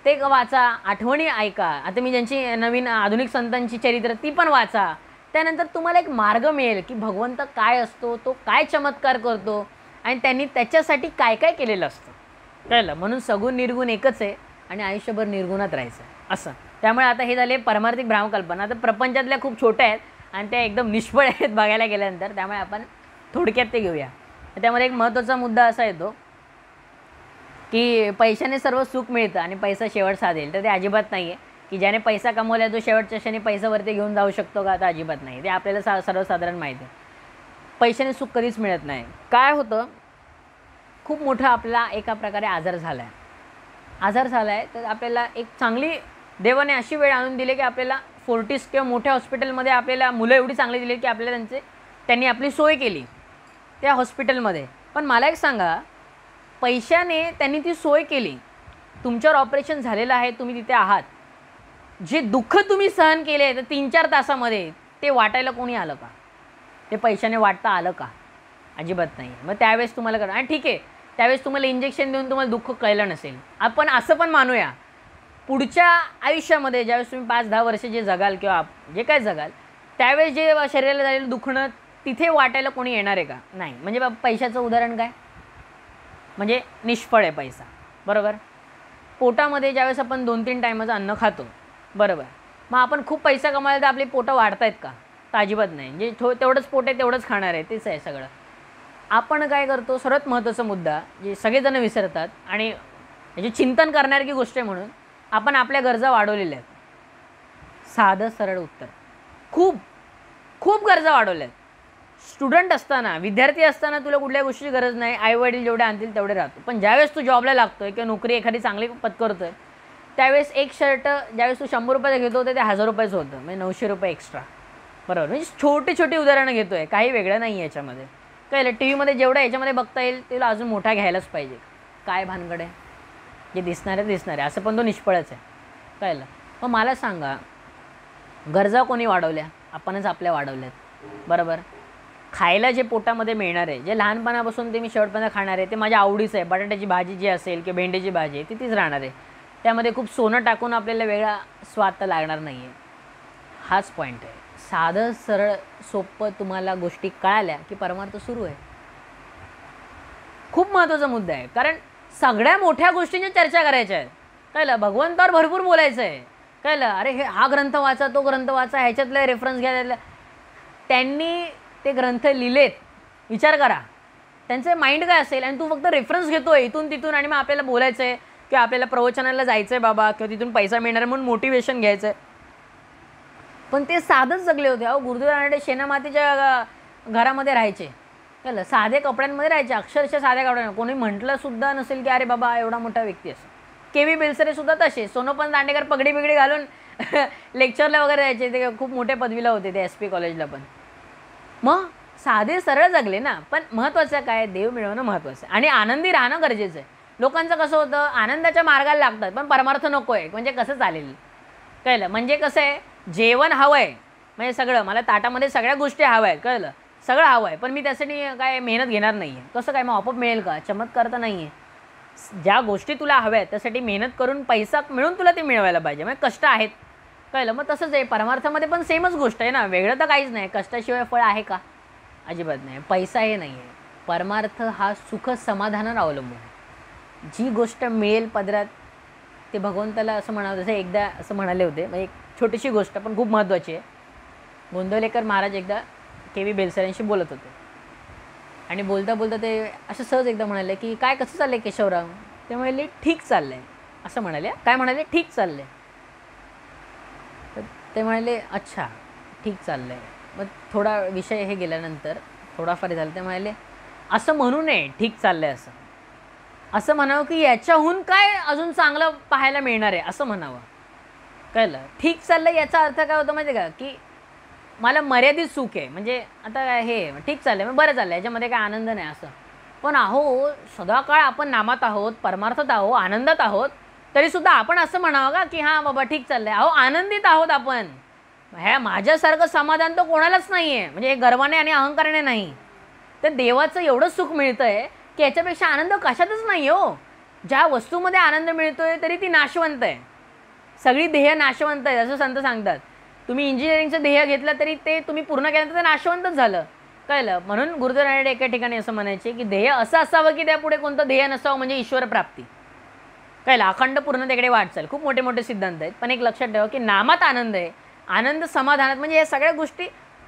ते वाचा आठवणी ऐका. आता मी ज्यांची नवीन आधुनिक संतांची चरित्र ती पण वाचा. त्यानंतर तुम्हाला एक मार्ग मिळेल की भगवंत काय असतो तो काय चमत्कार करतो आणि त्यांनी त्याच्यासाठी काय काय केलेलं असतं. कळलं? म्हणून सगुण निर्गुण एकच आहे आणि आयुष्यभर निर्गुणात राहायचं. असं. त्यामुळे आता हे झाले परमार्थिक भ्रामकल्पना. आता प्रपंचातल्या खूप छोट्या आहेत आणि त्या एकदम निष्फळ आहेत बघायला गेल्यानंतर. त्यामुळे आपण थोडक्यात ते घेऊया. त्यामध्ये एक महत्त्वाचा मुद्दा असा येतो की पैशाने सर्व सुख मिळतं आणि पैसा शेवट साधेल. तर ते अजिबात नाही आहे की ज्याने पैसा कमवला तो शेवटच्या क्षणी पैसावरती घेऊन जाऊ शकतो का? आता अजिबात नाही. ते आपल्याला सा सर्वसाधारण माहिती आहे. पैशाने सुख कधीच मिळत नाही. काय होतं? खूप मोठा आपला एका प्रकारे आजार झाला आहे आजार झाला आहे तर आपल्याला एक चांगली देवाने अशी वेळ आणून दिली की आपल्याला फोर्टीस किंवा मोठ्या हॉस्पिटलमध्ये आपल्याला मुलं एवढी चांगली दिली की आपल्याला त्यांचे त्यांनी आपली सोय केली त्या हॉस्पिटलमध्ये. पण मला एक सांगा पैशाने त्यांनी ती सोय केली. तुमच्यावर ऑपरेशन झालेलं आहे तुम्ही तिथे आहात. जे दुःख तुम्ही सहन केले तर तीन चार तासामध्ये ते वाटायला कोणी आलं का? ते पैशाने वाटता आलं का? अजिबात नाही. मग त्यावेळेस तुम्हाला करा आणि ठीक आहे त्यावेळेस तुम्हाला इंजेक्शन देऊन तुम्हाला दुःख कळलं नसेल. आपण असं पण मानूया. पुढच्या आयुष्यामध्ये ज्यावेळेस तुम्ही पाच दहा वर्ष जे जगाल किंवा जे काय जगाल त्यावेळेस जे शरीराला झालेलं दुखणं तिथे वाटायला कोणी येणार आहे का? नाही. म्हणजे पैशाचं उदाहरण काय? म्हणजे निष्फळ आहे पैसा. बरोबर? पोटामध्ये ज्यावेळेस आपण दोन तीन टायमाचं अन्न खातो बरोबर? मग आपण खूप पैसा कमावला तर आपली पोटं वाढत आहेत का? तर अजिबात नाही. म्हणजे थो तेवढंच पोट आहे तेवढंच खाणार आहे तेच आहे सगळं. आपण काय करतो सर्वात महत्त्वाचा मुद्दा जे सगळेजण विसरतात आणि याची चिंतन करणारी गोष्ट आहे म्हणून आपण आपल्या गरजा वाढवलेल्या आहेत. साधं सरळ उत्तर. खूप खूप गरजा वाढवल्या आहेत. स्टुडंट असताना विद्यार्थी असताना तुला कुठल्या गोष्टीची गरज नाही आईवडील जेवढे आणतील तेवढे राहतो. पण ज्यावेळेस तू जॉबला लागतो आहे किंवा नोकरी एखादी चांगली पत्करतो आहे त्यावेळेस एक शर्ट ज्यावेळेस तू शंभर रुपयाचं घेतो ते हजार रुपयाचं होतं म्हणजे नऊशे रुपये एक्स्ट्रा बरोबर? म्हणजे छोटी छोटी उदाहरणं घेतो आहे काही वेगळं नाही आहे याच्यामध्ये. कळलं? टी व्हीमध्ये जेवढं याच्यामध्ये बघता येईल तुला अजून मोठा घ्यायलाच पाहिजे. काय भानगड आहे? जे दिसणार आहे दिसणार. आहे असं पण तो निष्फळच आहे. कळलं? मग मला सांगा गरजा कोणी वाढवल्या? आपणच आपल्या वाढवल्यात. बरोबर? खायला जे पोटामध्ये मिळणार आहे जे लहानपणापासून ते मी शेवटपर्यंत खाणार आहे ते माझ्या आवडीचं आहे. बटाट्याची भाजी जी असेल किंवा भेंडीची भाजी आहे ती तीच राहणार आहे. त्यामध्ये खूप सोनं टाकून आपल्याला वेगळा स्वाद तर लागणार नाही आहे हाच पॉईंट आहे. साधं सरळ सोपं तुम्हाला गोष्टी कळाल्या की परमार्थ सुरू आहे. खूप महत्त्वाचा मुद्दा आहे. कारण सगळ्या मोठ्या गोष्टींची चर्चा करायच्या आहेत कळलं? भगवंतावर भरपूर बोलायचं आहे. कळलं? अरे हे हा ग्रंथ वाचा तो ग्रंथ वाचा ह्याच्यातले रेफरन्स घ्यायला त्यांनी ते ग्रंथ लिहिलेत. विचार करा. त्यांचं माइंड काय असेल? आणि तू फक्त रेफरन्स घेतो आहे इथून तिथून आणि मग आपल्याला बोलायचं आहे किंवा आपल्याला प्रवचनाला जायचं आहे बाबा किंवा तिथून पैसा मिळणार म्हणून मोटिवेशन घ्यायचं आहे पण ते साधंच जगले होते. अहो गुरुदेव रानडे शेणामातीच्या घरामध्ये राहायचे. कळलं? साधे कपड्यांमध्ये राहायचे. अक्षरशः साध्या कपड्यांना कोणी म्हटलंसुद्धा नसेल की अरे बाबा एवढा मोठा व्यक्ती असं के व्ही बेलसरे सुद्धा तसे. सोनोपन दांडेकर पगडी बिगडी घालून लेक्चरला वगैरे जायचे. ते खूप मोठ्या पदवीला होते ते एस पी कॉलेजला पण. मग साधे सरळ जगले ना पण महत्त्वाचं काय? देव मिळवणं महत्त्वाचं आहे आणि आनंदी राहणं गरजेचं आहे. लोकांचं कसं होतं? आनंदाच्या मार्गाला लागतात पण परमार्थ नको आहे. म्हणजे कसं चालेल? कळलं? म्हणजे कसं आहे? जेवण हवं आहे म्हणजे सगळं मला ताटामध्ये सगळ्या गोष्टी हव्या आहेत कळलं? सगळं हवं आहे पण मी त्यासाठी काय मेहनत घेणार नाही आहे कसं काय? मग आपोआप मिळेल का? चमत्कार तर नाही आहे ज्या गोष्टी तुला हव्या आहेत त्यासाठी मेहनत करून पैसा मिळून तुला ते मिळवायला पाहिजे. म्हणजे कष्ट आहेत. कळलं. मग तसंच आहे परमार्थामध्ये पण सेमच गोष्ट आहे ना. वेगळं तर काहीच नाही. कष्टाशिवाय फळ आहे का? अजिबात नाही. पैसा हे नाही आहे परमार्थ हा सुख समाधानावर अवलंबून जी गोष्ट मिळेल पदरात ते भगवंताला असं म्हणावं जसं एकदा असं म्हणाले होते. म्हणजे एक छोटीशी गोष्ट पण खूप महत्त्वाची आहे. गोंदवलेकर महाराज एकदा के व्ही बेलसऱ्यांशी बोलत होते. आणि बोलता बोलता ते असं सहज एकदा म्हणाले की काय कसं चाललं आहे केशवराव? ते म्हणाले ठीक चाललं आहे असं म्हणाले. काय म्हणाले? ठीक चाललं आहे ते म्हणाले अच्छा ठीक चाललं आहे मग थोडा विषय हे गेल्यानंतर थोडाफार झालं ते म्हणाले असं म्हणू नये ठीक चाललं आहे असं. असं म्हणावं की याच्याहून काय अजून चांगलं पाहायला मिळणार आहे असं म्हणावं. कळलं? ठीक चाललं याचा अर्थ काय होतं माहिती का? की मला मर्यादित सुख आहे. म्हणजे आता काय हे ठीक चाललं आहे मग बरं चाललं याच्यामध्ये काय आनंद नाही असं. पण आहो सदाकाळ आपण नामात आहोत परमार्थात आहो आनंदात आहोत तरीसुद्धा आपण असं म्हणावं का की हां बाबा ठीक चाललंय. अहो आनंदित आहोत आपण. ह्या माझ्यासारखं समाधान तर कोणालाच नाही आहे म्हणजे गर्वाने आणि अहंकाराने नाही. तर देवाचं एवढं सुख मिळतं आहे की याच्यापेक्षा आनंद कशातच नाही हो. ज्या वस्तूमध्ये आनंद मिळतोय तरी ती नाशवंत आहे. सगळी ध्येय नाशवंत आहे असं संत सांगतात. तुम्ही इंजिनिअरिंगचं ध्येय घेतलं तरी ते तुम्ही पूर्ण केलं तर ते नाशवंतच झालं. कळलं? म्हणून गुरुदेव एका ठिकाणी असं म्हणायचे की ध्येय असं असावं की त्यापुढे कोणतं ध्येय नसावं म्हणजे ईश्वर प्राप्ती कळलं? अखंड पूर्णतेकडे वाटचाल. खूप मोठे मोठे सिद्धांत आहेत. पण एक लक्षात ठेवा की नामात आनंद आहे. आनंद समाधानात म्हणजे या सगळ्या गोष्टी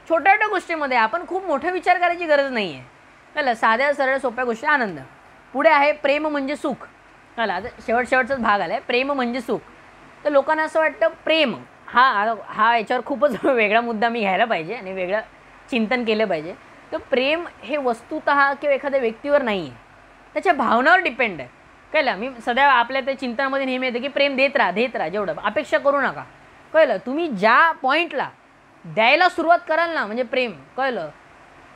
छोट्या छोट्या गोष्टीमध्ये आपण खूप मोठे विचार करायची गरज नाही आहे कळलं? साध्या सरळ सोप्या गोष्टी आनंद. पुढे आहे प्रेम म्हणजे सुख. कळलं? आता शेवट शेवटचाच भाग आला आहे प्रेम म्हणजे सुख. तर लोकांना असं वाटतं प्रेम हा हा याच्यावर खूपच वेगळा मुद्दा मी घ्यायला पाहिजे आणि वेगळं चिंतन केलं पाहिजे. तर प्रेम हे वस्तुत किंवा एखाद्या व्यक्तीवर नाही आहे त्याच्या भावनावर डिपेंड आहे. कळलं? मी सदैव आपल्या त्या चिंतनामध्ये नेहमी येतं की प्रेम देत राहा देत राहा जेवढं. अपेक्षा करू नका. कळलं? तुम्ही ज्या पॉईंटला द्यायला सुरुवात कराल ना म्हणजे प्रेम कळलं?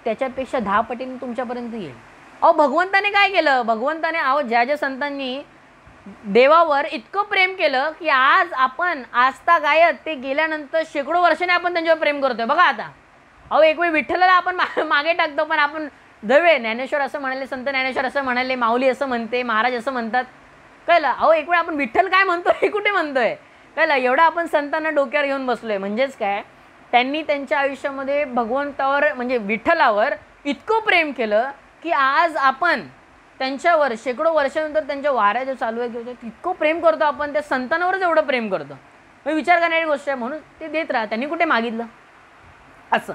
त्याच्यापेक्षा दहा पटीने तुमच्यापर्यंत येईल. अहो भगवंताने काय केलं? भगवंताने अहो ज्या ज्या संतांनी देवावर इतकं प्रेम केलं की आज आपण आस्था गायत ते गेल्यानंतर शेकडो वर्षाने आपण त्यांच्यावर प्रेम करतोय. बघा आता. अहो एक वेळ विठ्ठलाला आपण मागे टाकतो पण आपण दवे ज्ञानेश्वर असं म्हणाले संत ज्ञानेश्वर असं म्हणाले माऊली असं म्हणते महाराज असं म्हणतात. कळलं? अहो एक वेळ आपण विठ्ठल काय म्हणतो हे कुठे म्हणतोय? कळलं? एवढं आपण संतांना डोक्यावर घेऊन बसलोय. म्हणजेच काय? त्यांनी त्यांच्या आयुष्यामध्ये भगवंतावर म्हणजे विठ्ठलावर इतकं प्रेम केलं की आज आपण त्यांच्यावर शेकडो वर्षानंतर त्यांच्या वाऱ्या जो चालू आहे किंवा इतकं प्रेम करतो आपण त्या संतांवरच एवढं प्रेम करतो. मग विचार करणारी गोष्ट आहे म्हणून ते देत राहा. त्यांनी कुठे मागितलं? असं.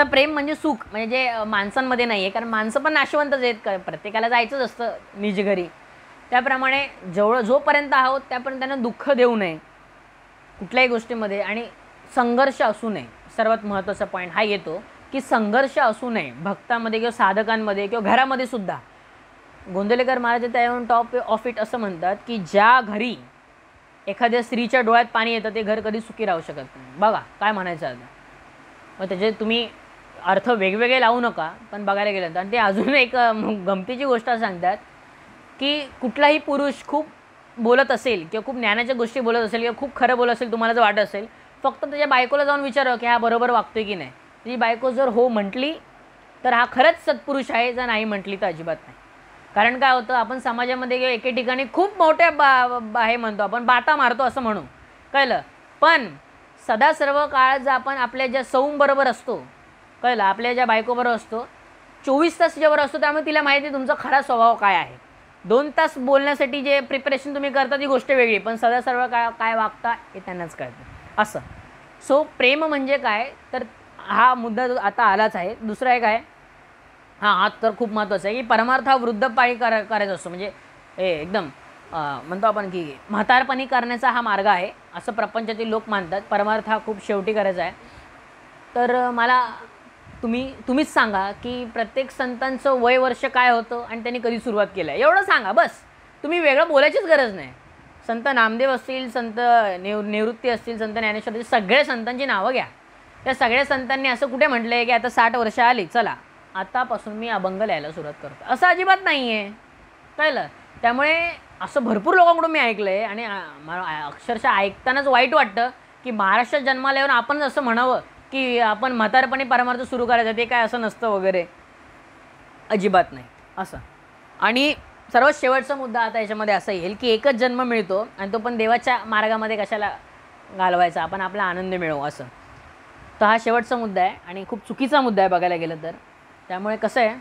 तर प्रेम म्हणजे सुख म्हणजे जे माणसांमध्ये नाही आहे कारण माणसं पण नाशवंतच आहेत. प्रत्येकाला जायचंच असतं निज घरी. त्याप्रमाणे जेवढं जोपर्यंत आहोत त्यापर्यंत त्यांना दुःख देऊ नये. कुठल्याही गोष्टीमध्ये. आणि संघर्ष असू नये. सर्वात महत्त्वाचा पॉईंट हा येतो की संघर्ष असू नये. भक्तामध्ये किंवा साधकांमध्ये किंवा घरामध्ये सुद्धा. गोंदलेकर महाराज त्यावरून टॉप ऑफ इट असं म्हणतात की ज्या घरी एखाद्या स्त्रीच्या डोळ्यात पाणी येतं ते घर कधी सुखी राहू शकत नाही. बघा काय म्हणायचं आता. मग त्याचे तुम्ही अर्थ वेगवेगळे लावू नका पण बघायला गेलं तर. आणि ते अजून एक गमतीची गोष्ट सांगतात की कुठलाही पुरुष खूप बोलत असेल किंवा खूप ज्ञानाच्या गोष्टी बोलत असेल किंवा खूप खरं बोलत असेल तुम्हाला जर वाटत असेल फक्त त्याच्या बायकोला जाऊन विचारावं की हा बरोबर वागतोय की नाही. त्याची बायको जर हो म्हटली तर हा खरंच सत्पुरुष आहे जर नाही म्हटली तर अजिबात नाही. कारण काय होतं आपण समाजामध्ये एके ठिकाणी खूप मोठ्या बा हे म्हणतो आपण बाता मारतो असं म्हणू. कळलं? पण सदा सर्व काळ जर आपण आपल्या ज्या सौंबरोबर असतो कळलं? आपल्या ज्या बायकोबरोबर असतो चोवीस तास ज्यावर असतो त्यामुळे तिला माहिती आहे तुमचा खरा स्वभाव काय आहे. दोन तास बोलण्यासाठी जे प्रिपरेशन तुम्ही करता ती गोष्ट वेगळी पण सदा सर्व काय काय वागता हे त्यांनाच कळतं. असं. सो प्रेम म्हणजे काय? तर हा मुद्दा आता आलाच आहे. दुसरा एक आहे. हां हा तर खूप महत्त्वाचा आहे. की परमार्थ हा वृद्धपाळी करा करायचा असतो. म्हणजे हे एकदम म्हणतो आपण की म्हातारपणी करण्याचा हा मार्ग आहे. असं प्रपंचातील लोक मानतात. परमार्थ हा खूप शेवटी करायचा आहे. तर मला तुम्ही तुम्हीच सांगा की प्रत्येक संतांचं वय वर्ष काय होतं आणि त्यांनी कधी सुरुवात केलं आहे? एवढं सांगा बस. तुम्ही वेगळं बोलायचीच गरज नाही. संत नामदेव असतील संत नेव निवृत्ती असतील संत ज्ञानेश्वर सगळ्या संतांची नावं घ्या. त्या सगळ्या संतांनी असं कुठे म्हटलं आहे की आता साठ वर्ष आली चला. आतापासून मी अभंग लिहायला सुरुवात करतो. असं अजिबात नाही आहे कळलं? त्यामुळे असं भरपूर लोकांकडून मी ऐकलं आहे आणि मला अक्षरशः ऐकतानाच वाईट वाटतं की महाराष्ट्रात जन्माला येऊन आपण असं म्हणावं की आपण म्हातारपणे परमार्थ सुरू करायचं ते काय असं नसतं वगैरे. अजिबात नाही. असं. आणि सर्वात शेवटचा मुद्दा आता याच्यामध्ये असा येईल की एकच जन्म मिळतो आणि तो पण देवाच्या मार्गामध्ये कशाला घालवायचा आपण आपला आनंद मिळवू असं. तर हा शेवटचा मुद्दा आहे आणि खूप चुकीचा मुद्दा आहे बघायला गेलं तर. त्यामुळे कसं आहे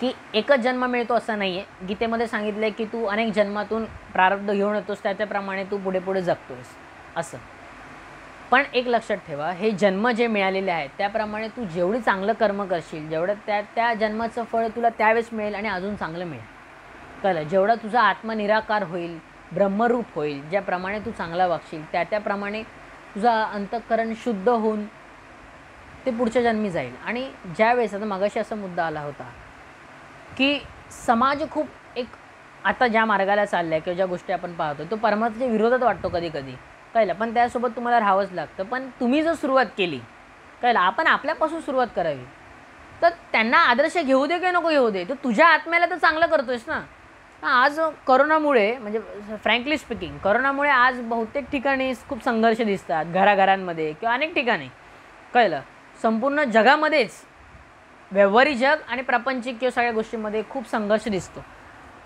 की एकच जन्म मिळतो असं नाही आहे गीतेमध्ये सांगितलं आहे की तू अनेक जन्मातून प्रारब्ध घेऊन येतोस त्याच्याप्रमाणे तू पुढे पुढे जगतोस असं. पण एक लक्षात ठेवा हे जन्म जे मिळालेले आहेत त्याप्रमाणे तू जेवढी चांगलं कर्म करशील जेवढं त्या त्या जन्माचं फळ तुला त्यावेळेस मिळेल आणि अजून चांगलं मिळेल. कळलं? जेवढा तुझा आत्मनिराकार होईल ब्रह्मरूप होईल ज्याप्रमाणे तू चांगला वागशील त्या त्याप्रमाणे तुझा अंतःकरण शुद्ध होऊन ते पुढच्या जन्मी जाईल. आणि ज्यावेळेस आता मगाशी असा मुद्दा आला होता की समाज खूप एक आता ज्या मार्गाला चालला आहे किंवा ज्या गोष्टी आपण पाहतो तो परमार्थाच्या विरोधात वाटतो कधी कधी कळलं. पण त्यासोबत तुम्हाला राहावंच लागतं. पण तुम्ही जर सुरुवात केली कळलं. आपण आपल्यापासून सुरुवात करावी. तर त्यांना आदर्श घेऊ दे की नको घेऊ दे तर तुझ्या आत्म्याला तर चांगलं करतोयस ना. आज करोनामुळे म्हणजे फ्रँकली स्पीकिंग करोनामुळे आज बहुतेक ठिकाणी खूप संघर्ष दिसतात घराघरांमध्ये किंवा अनेक ठिकाणी. कळलं. संपूर्ण जगामध्येच व्यवहारी जग आणि प्रापंचिक किंवा सगळ्या गोष्टींमध्ये खूप संघर्ष दिसतो.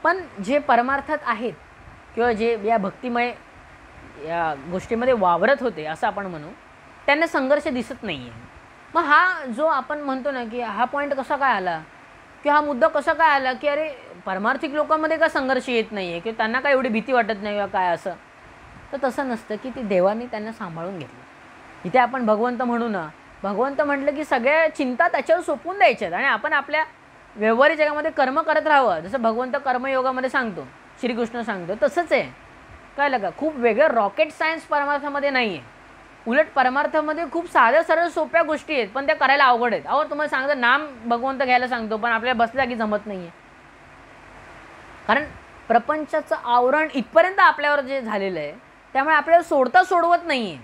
पण जे परमार्थात आहेत किंवा जे या भक्तिमय या गोष्टीमध्ये वावरत होते असं आपण म्हणू. त्यांना संघर्ष दिसत नाही आहे मग हा जो आपण म्हणतो ना की हा पॉईंट कसा काय आला? किंवा हा मुद्दा कसा काय आला की अरे परमार्थिक लोकांमध्ये का संघर्ष येत नाही आहे किंवा त्यांना काय एवढी भीती वाटत नाही किंवा काय असं? तर तसं नसतं की ती देवाने त्यांना सांभाळून घेतलं. इथे आपण भगवंत म्हणू ना भगवंत म्हटलं की सगळ्या चिंता त्याच्यावर सोपून द्यायच्यात आणि आपण आपल्या व्यवहारी जगामध्ये कर्म करत राहावं. जसं भगवंत कर्मयोगामध्ये सांगतो श्रीकृष्ण सांगतो तसंच आहे. काय का खूप वेगळं रॉकेट सायन्स परमार्थामध्ये नाही आहे उलट परमार्थामध्ये खूप साध्या सरळ सोप्या गोष्टी आहेत पण त्या करायला अवघड आहेत. अहो तुम्हाला सांगतो नाम भगवंत घ्यायला सांगतो पण आपल्याला बसल्या की जमत नाही आहे कारण प्रपंचाचं आवरण इथपर्यंत आपल्यावर जे झालेलं आहे त्यामुळे आपल्याला सोडता सोडवत नाही आहे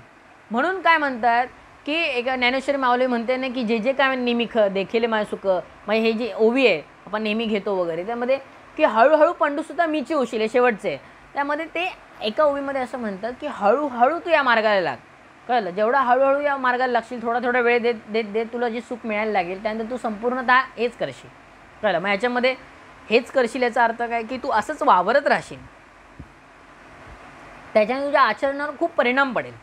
म्हणून काय म्हणतात की एक ज्ञानेश्वरी माऊली म्हणते ना की जे जे काय नेहमी ख देखील माय सुख मग हे जे ओवी आहे आपण नेहमी घेतो वगैरे. त्यामध्ये की हळूहळू पंडूसुद्धा मीची होशील शेवटचे. त्यामध्ये ते एका ओवीमध्ये असं म्हणतात की हळूहळू तू या मार्गाला लाग. कळलं? जेवढा हळूहळू या मार्गाला लागशील थोडा थोडा वेळ देत देत देत तुला जे सुख मिळायला लागेल त्यानंतर तू संपूर्णतः हेच करशील. कळलं? मग याच्यामध्ये हेच करशील याचा अर्थ काय? की तू असंच वावरत राहशील. त्याच्याने तुझ्या आचरणावर खूप परिणाम पडेल.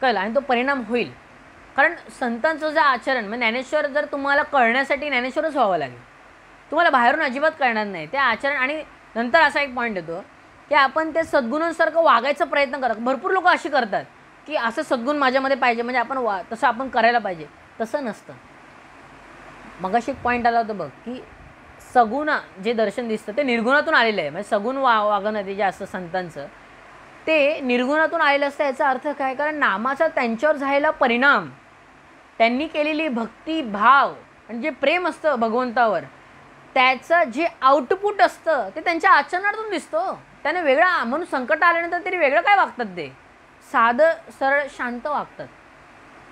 कळलं? आणि तो परिणाम होईल. कारण संतांचं जे आचरण म्हणजे ज्ञानेश्वर जर तुम्हाला कळण्यासाठी ज्ञानेश्वरच व्हावं लागेल. तुम्हाला बाहेरून अजिबात कळणार नाही. ते आचरण आणि नंतर असा एक पॉईंट येतो. की आपण ते सद्गुणांसारखं वागायचा प्रयत्न करा भरपूर लोक अशी करतात की असं सद्गुण माझ्यामध्ये पाहिजे म्हणजे आपण वा तसं आपण करायला पाहिजे. तसं नसतं. मगाशी एक पॉईंट आला होता बघ की सगुण जे दर्शन दिसतं ते निर्गुणातून आलेलं आहे. म्हणजे सगुण वा वागणं ते जे असतं संतांचं ते निर्गुणातून आलेलं असतं याचा अर्थ काय? कारण नामाचा त्यांच्यावर झालेला परिणाम त्यांनी केलेली भक्ती भाव आणि जे प्रेम असतं भगवंतावर त्याचं जे आउटपुट असतं ते त्यांच्या आचरणातून दिसतं. त्याने वेगळा म्हणून संकट आल्यानंतर तरी वेगळं काय वागतात ते? साधं सरळ शांत वागतात.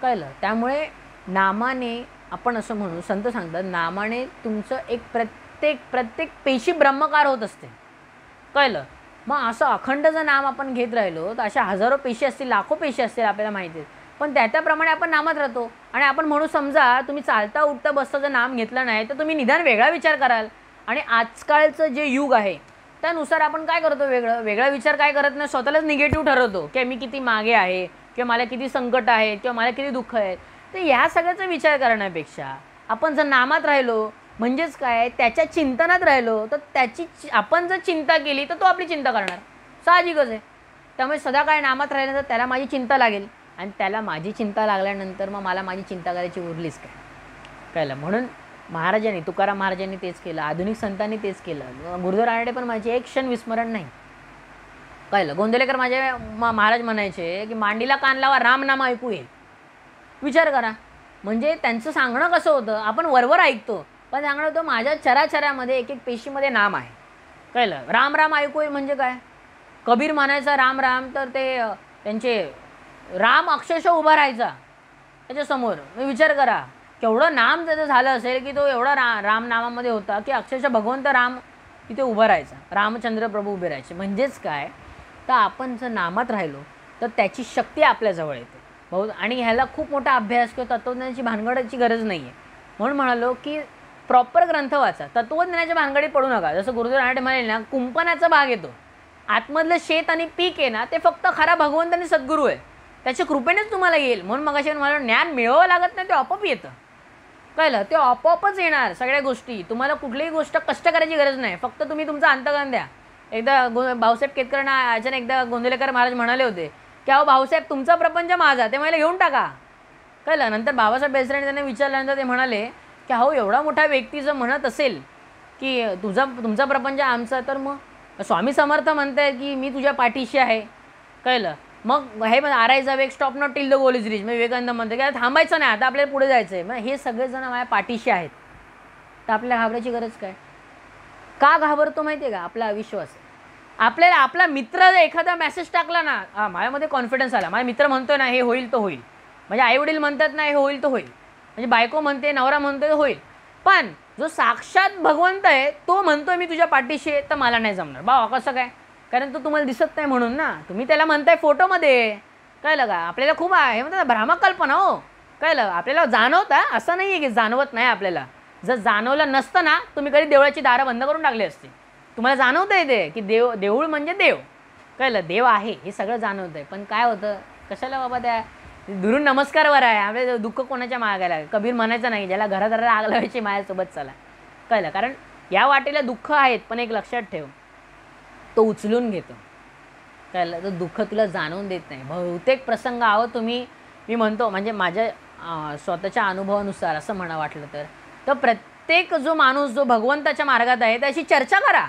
कळलं? त्यामुळे नामाने आपण असं म्हणू संत सांगतात नामाने तुमचं एक प्रत्येक प्रत्येक पेशी ब्रह्मकार होत असते. कळलं? मग असं अखंड जर नाम आपण घेत राहिलो तर अशा हजारो पेशी असतील लाखो पेशी असतील आपल्याला माहिती आहेत. पण त्या त्याप्रमाणे आपण नामात राहतो. आणि आपण म्हणू समजा तुम्ही चालता उठता बसता जर नाम घेतलं नाही तर तुम्ही निदान वेगळा विचार कराल. आणि आजकालचं जे युग आहे त्यानुसार आपण काय करतो वेगळं? वेगळा विचार काय करत नाही स्वतःलाच निगेटिव्ह ठरवतो की मी किती मागे आहे किंवा मला किती संकट आहे किंवा मला किती दुःख आहे. तर ह्या सगळ्याचा विचार करण्यापेक्षा आपण जर नामात राहिलो म्हणजेच काय त्याच्या चिंतनात राहिलो तर त्याची आपण जर चिंता केली तर तो आपली चिंता करणार. साहजिकच आहे. त्यामुळे सदा काय नामात राहिल्यानंतर त्याला माझी चिंता लागेल. आणि त्याला माझी चिंता लागल्यानंतर मग मला माझी चिंता करायची उरलीच काय? कळलं? म्हणून महाराजांनी तुकाराम महाराजांनी तेच केलं आधुनिक संतांनी तेच केलं. गुरुदेव रानडे पण माझे एक क्षण विस्मरण नाही. कळलं? गोंदलेकर माझे महाराज म्हणायचे की मांडीला कान लावा रामनाम ऐकू येईल. विचार करा. म्हणजे त्यांचं सांगणं कसं होतं? आपण वरवर ऐकतो. पण सांगणं होतं माझ्या चराचरामध्ये एक एक पेशीमध्ये नाम आहे. कळलं? राम राम ऐकू येईल म्हणजे काय? कबीर म्हणायचा राम राम तर ते त्यांचे राम अक्षरशः उभा राहायचा. त्याच्यासमोर विचार करा. केवढं नाम त्याचं झालं असेल की तो एवढा रा राम नामामध्ये होता की अक्षरशः भगवंत राम तिथे उभं राहायचा. रामचंद्र प्रभू उभे राहायचे. म्हणजेच काय? तर आपण जर नामात राहिलो तर त्याची शक्ती आपल्याजवळ येते. बहुत आणि ह्याला खूप मोठा अभ्यास किंवा तत्त्वज्ञानाची भानगडाची गरज नाही आहे म्हणून म्हणालो की प्रॉपर ग्रंथ वाचा. तत्त्वज्ञानाच्या भानगडीत पडू नका. जसं गुरुदेव रानडे म्हणाले ना कुंपणाचा भाग येतो. आतमधलं शेत आणि पीक आहे ना ते फक्त खरा भगवंत आणि सद्गुरू आहे. त्याच्या कृपेनेच तुम्हाला येईल. म्हणून मग अशा मला ज्ञान मिळवावं लागत नाही ते आपोआप येतं. कळलं ते आपोआपच येणार सगळ्या गोष्टी. तुम्हाला कुठलीही गोष्ट कष्ट करायची गरज नाही. फक्त तुम्ही तुमचा अंतकरण द्या. एकदा गो भाऊसाहेब केतकरांना अचानक एकदा गोंदलेकर महाराज म्हणाले होते की अहो भाऊसाहेब तुमचा प्रपंच माझा. ते मला घेऊन टाका. कळलं? नंतर बाबासाहेब बेसराने त्यांना विचारल्यानंतर ते म्हणाले की अहो एवढा मोठा व्यक्ती जर म्हणत असेल की तुझा तुमचा प्रपंच आमचा तर मग? स्वामी समर्थ म्हणत आहे की मी तुझ्या पाठीशी आहे. कळलं? मग हे पण आरायचा वेग stop not till the goal is reach मग विवेकानंद म्हणतो की थांबायचं नाही आता आपल्याला पुढे जायचं आहे मग हे सगळेजण माझ्या पाठीशी आहेत. तर आपल्याला घाबरायची गरज काय? का घाबरतो माहिती आहे का? आपला अविश्वास. आपल्याला आपला मित्र जर एखादा मेसेज टाकला ना हां माझ्यामध्ये कॉन्फिडन्स आला. माझा मित्र म्हणतोय ना हे होईल तर होईल. म्हणजे आईवडील म्हणतात ना हे होईल तर होईल. म्हणजे बायको म्हणते नवरा म्हणतो होईल. पण जो साक्षात भगवंत आहे तो म्हणतोय मी तुझ्या पाठीशी आहे तर मला नाही जमणार. बा कसं काय? कारण तो तुम्हाला दिसत नाही म्हणून ना. तुम्ही त्याला म्हणताय फोटोमध्ये. कळलं का? आपल्याला खूप आहे म्हणतात भ्रामक कल्पना हो. कळलं? आपल्याला जाणवता असं नाही आहे की जाणवत नाही आपल्याला. जर जाणवलं नसतं ना तुम्ही कधी देवळाची दारं बंद करून टाकली असते. तुम्हाला जाणवतं येते ते की देव देऊळ म्हणजे देव. कळलं? देव आहे हे सगळं जाणवतं आहे पण काय होतं? कशाला बाबा त्या दुरून नमस्कारवर आहे आपले दुःख कोणाच्या मागायला कबीर म्हणायचं नाही ज्याला घरादाराला आग लावायची माझ्यासोबत चला. कळलं? कारण या वाटेला दुःख आहेत पण एक लक्षात ठेव. तो उचलून घेतो. कळलं तर दुःख तुला जाणवून देत नाही. बहुतेक प्रसंग आहो तुम्ही मी म्हणतो म्हणजे माझ्या स्वतःच्या अनुभवानुसार असं म्हणा वाटलं तर. तर प्रत्येक जो माणूस जो भगवंताच्या मार्गात आहे त्याची चर्चा करा.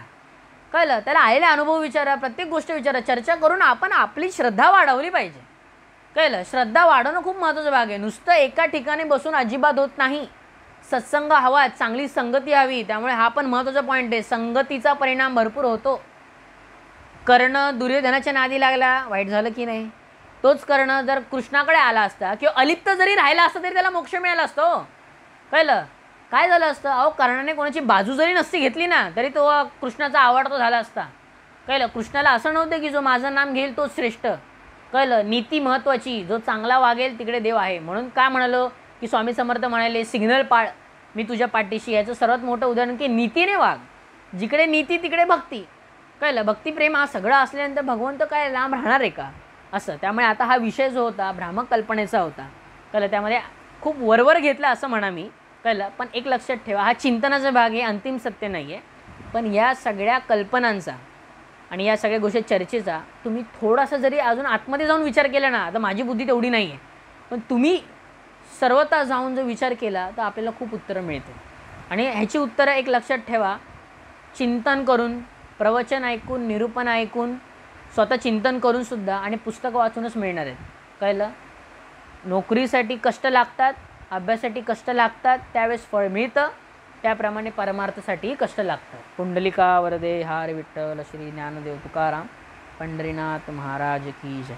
कळलं? त्याला आलेले अनुभव विचारा प्रत्येक गोष्ट विचारा. चर्चा करून आपण आपली श्रद्धा वाढवली पाहिजे. कळलं? श्रद्धा वाढवणं खूप महत्त्वाचा भाग आहे. नुसतं एका ठिकाणी बसून अजिबात होत नाही. सत्संग हवा चांगली संगती हवी त्यामुळे हा पण महत्त्वाचा पॉईंट आहे. संगतीचा परिणाम भरपूर होतो. कर्ण दुर्योधनाच्या नादी लागला. वाईट झालं की नाही? तोच कर्ण जर कृष्णाकडे आला असता किंवा अलिप्त जरी राहिला असता तरी त्याला मोक्ष मिळाला असतो. कळलं? काय झालं असतं? अहो कर्णाने कोणाची बाजू जरी नसती घेतली ना तरी तो कृष्णाचा आवडतो झाला असता. कळलं? कृष्णाला असं नव्हतं की जो माझं नाम घेईल तोच श्रेष्ठ. कळलं? नीती महत्त्वाची जो चांगला वागेल तिकडे देव आहे. म्हणून काय म्हणालो की स्वामी समर्थ म्हणाले सिग्नल पाळ मी तुझ्या पाठीशी याचं सर्वात मोठं उदाहरण की नीतीने वाघ जिकडे नीती तिकडे भक्ती. कळलं? भक्तिप्रेम हा सगळं असल्यानंतर भगवंत काय लांब राहणार आहे का? असं. त्यामुळे आता हा विषय जो होता भ्रामक कल्पनेचा होता कळलं? त्यामध्ये खूप वरवर घेतलं असं म्हणा मी कळलं? पण एक लक्षात ठेवा हा चिंतनाचा भाग आहे अंतिम सत्य नाही आहे पण या सगळ्या कल्पनांचा आणि या सगळ्या गोष्टी चर्चेचा तुम्ही थोडासा जरी अजून आतमध्ये जाऊन विचार केला ना आता माझी बुद्धी तेवढी नाही आहे पण तुम्ही सर्वता जाऊन जर विचार केला तर आपल्याला खूप उत्तरं मिळते आणि ह्याची उत्तरं एक लक्षात ठेवा चिंतन करून प्रवचन ऐकून निरूपण ऐकून स्वतः चिंतन करून सुद्धा आणि पुस्तकं वाचूनच मिळणार आहेत. कळलं? नोकरीसाठी कष्ट लागतात अभ्यासासाठी कष्ट लागतात त्यावेळेस फळ मिळतं त्याप्रमाणे परमार्थासाठीही कष्ट लागतात. पुंडलिका वरदे हार विठ्ठल श्री ज्ञानदेव तुकाराम पंढरीनाथ महाराज की जय.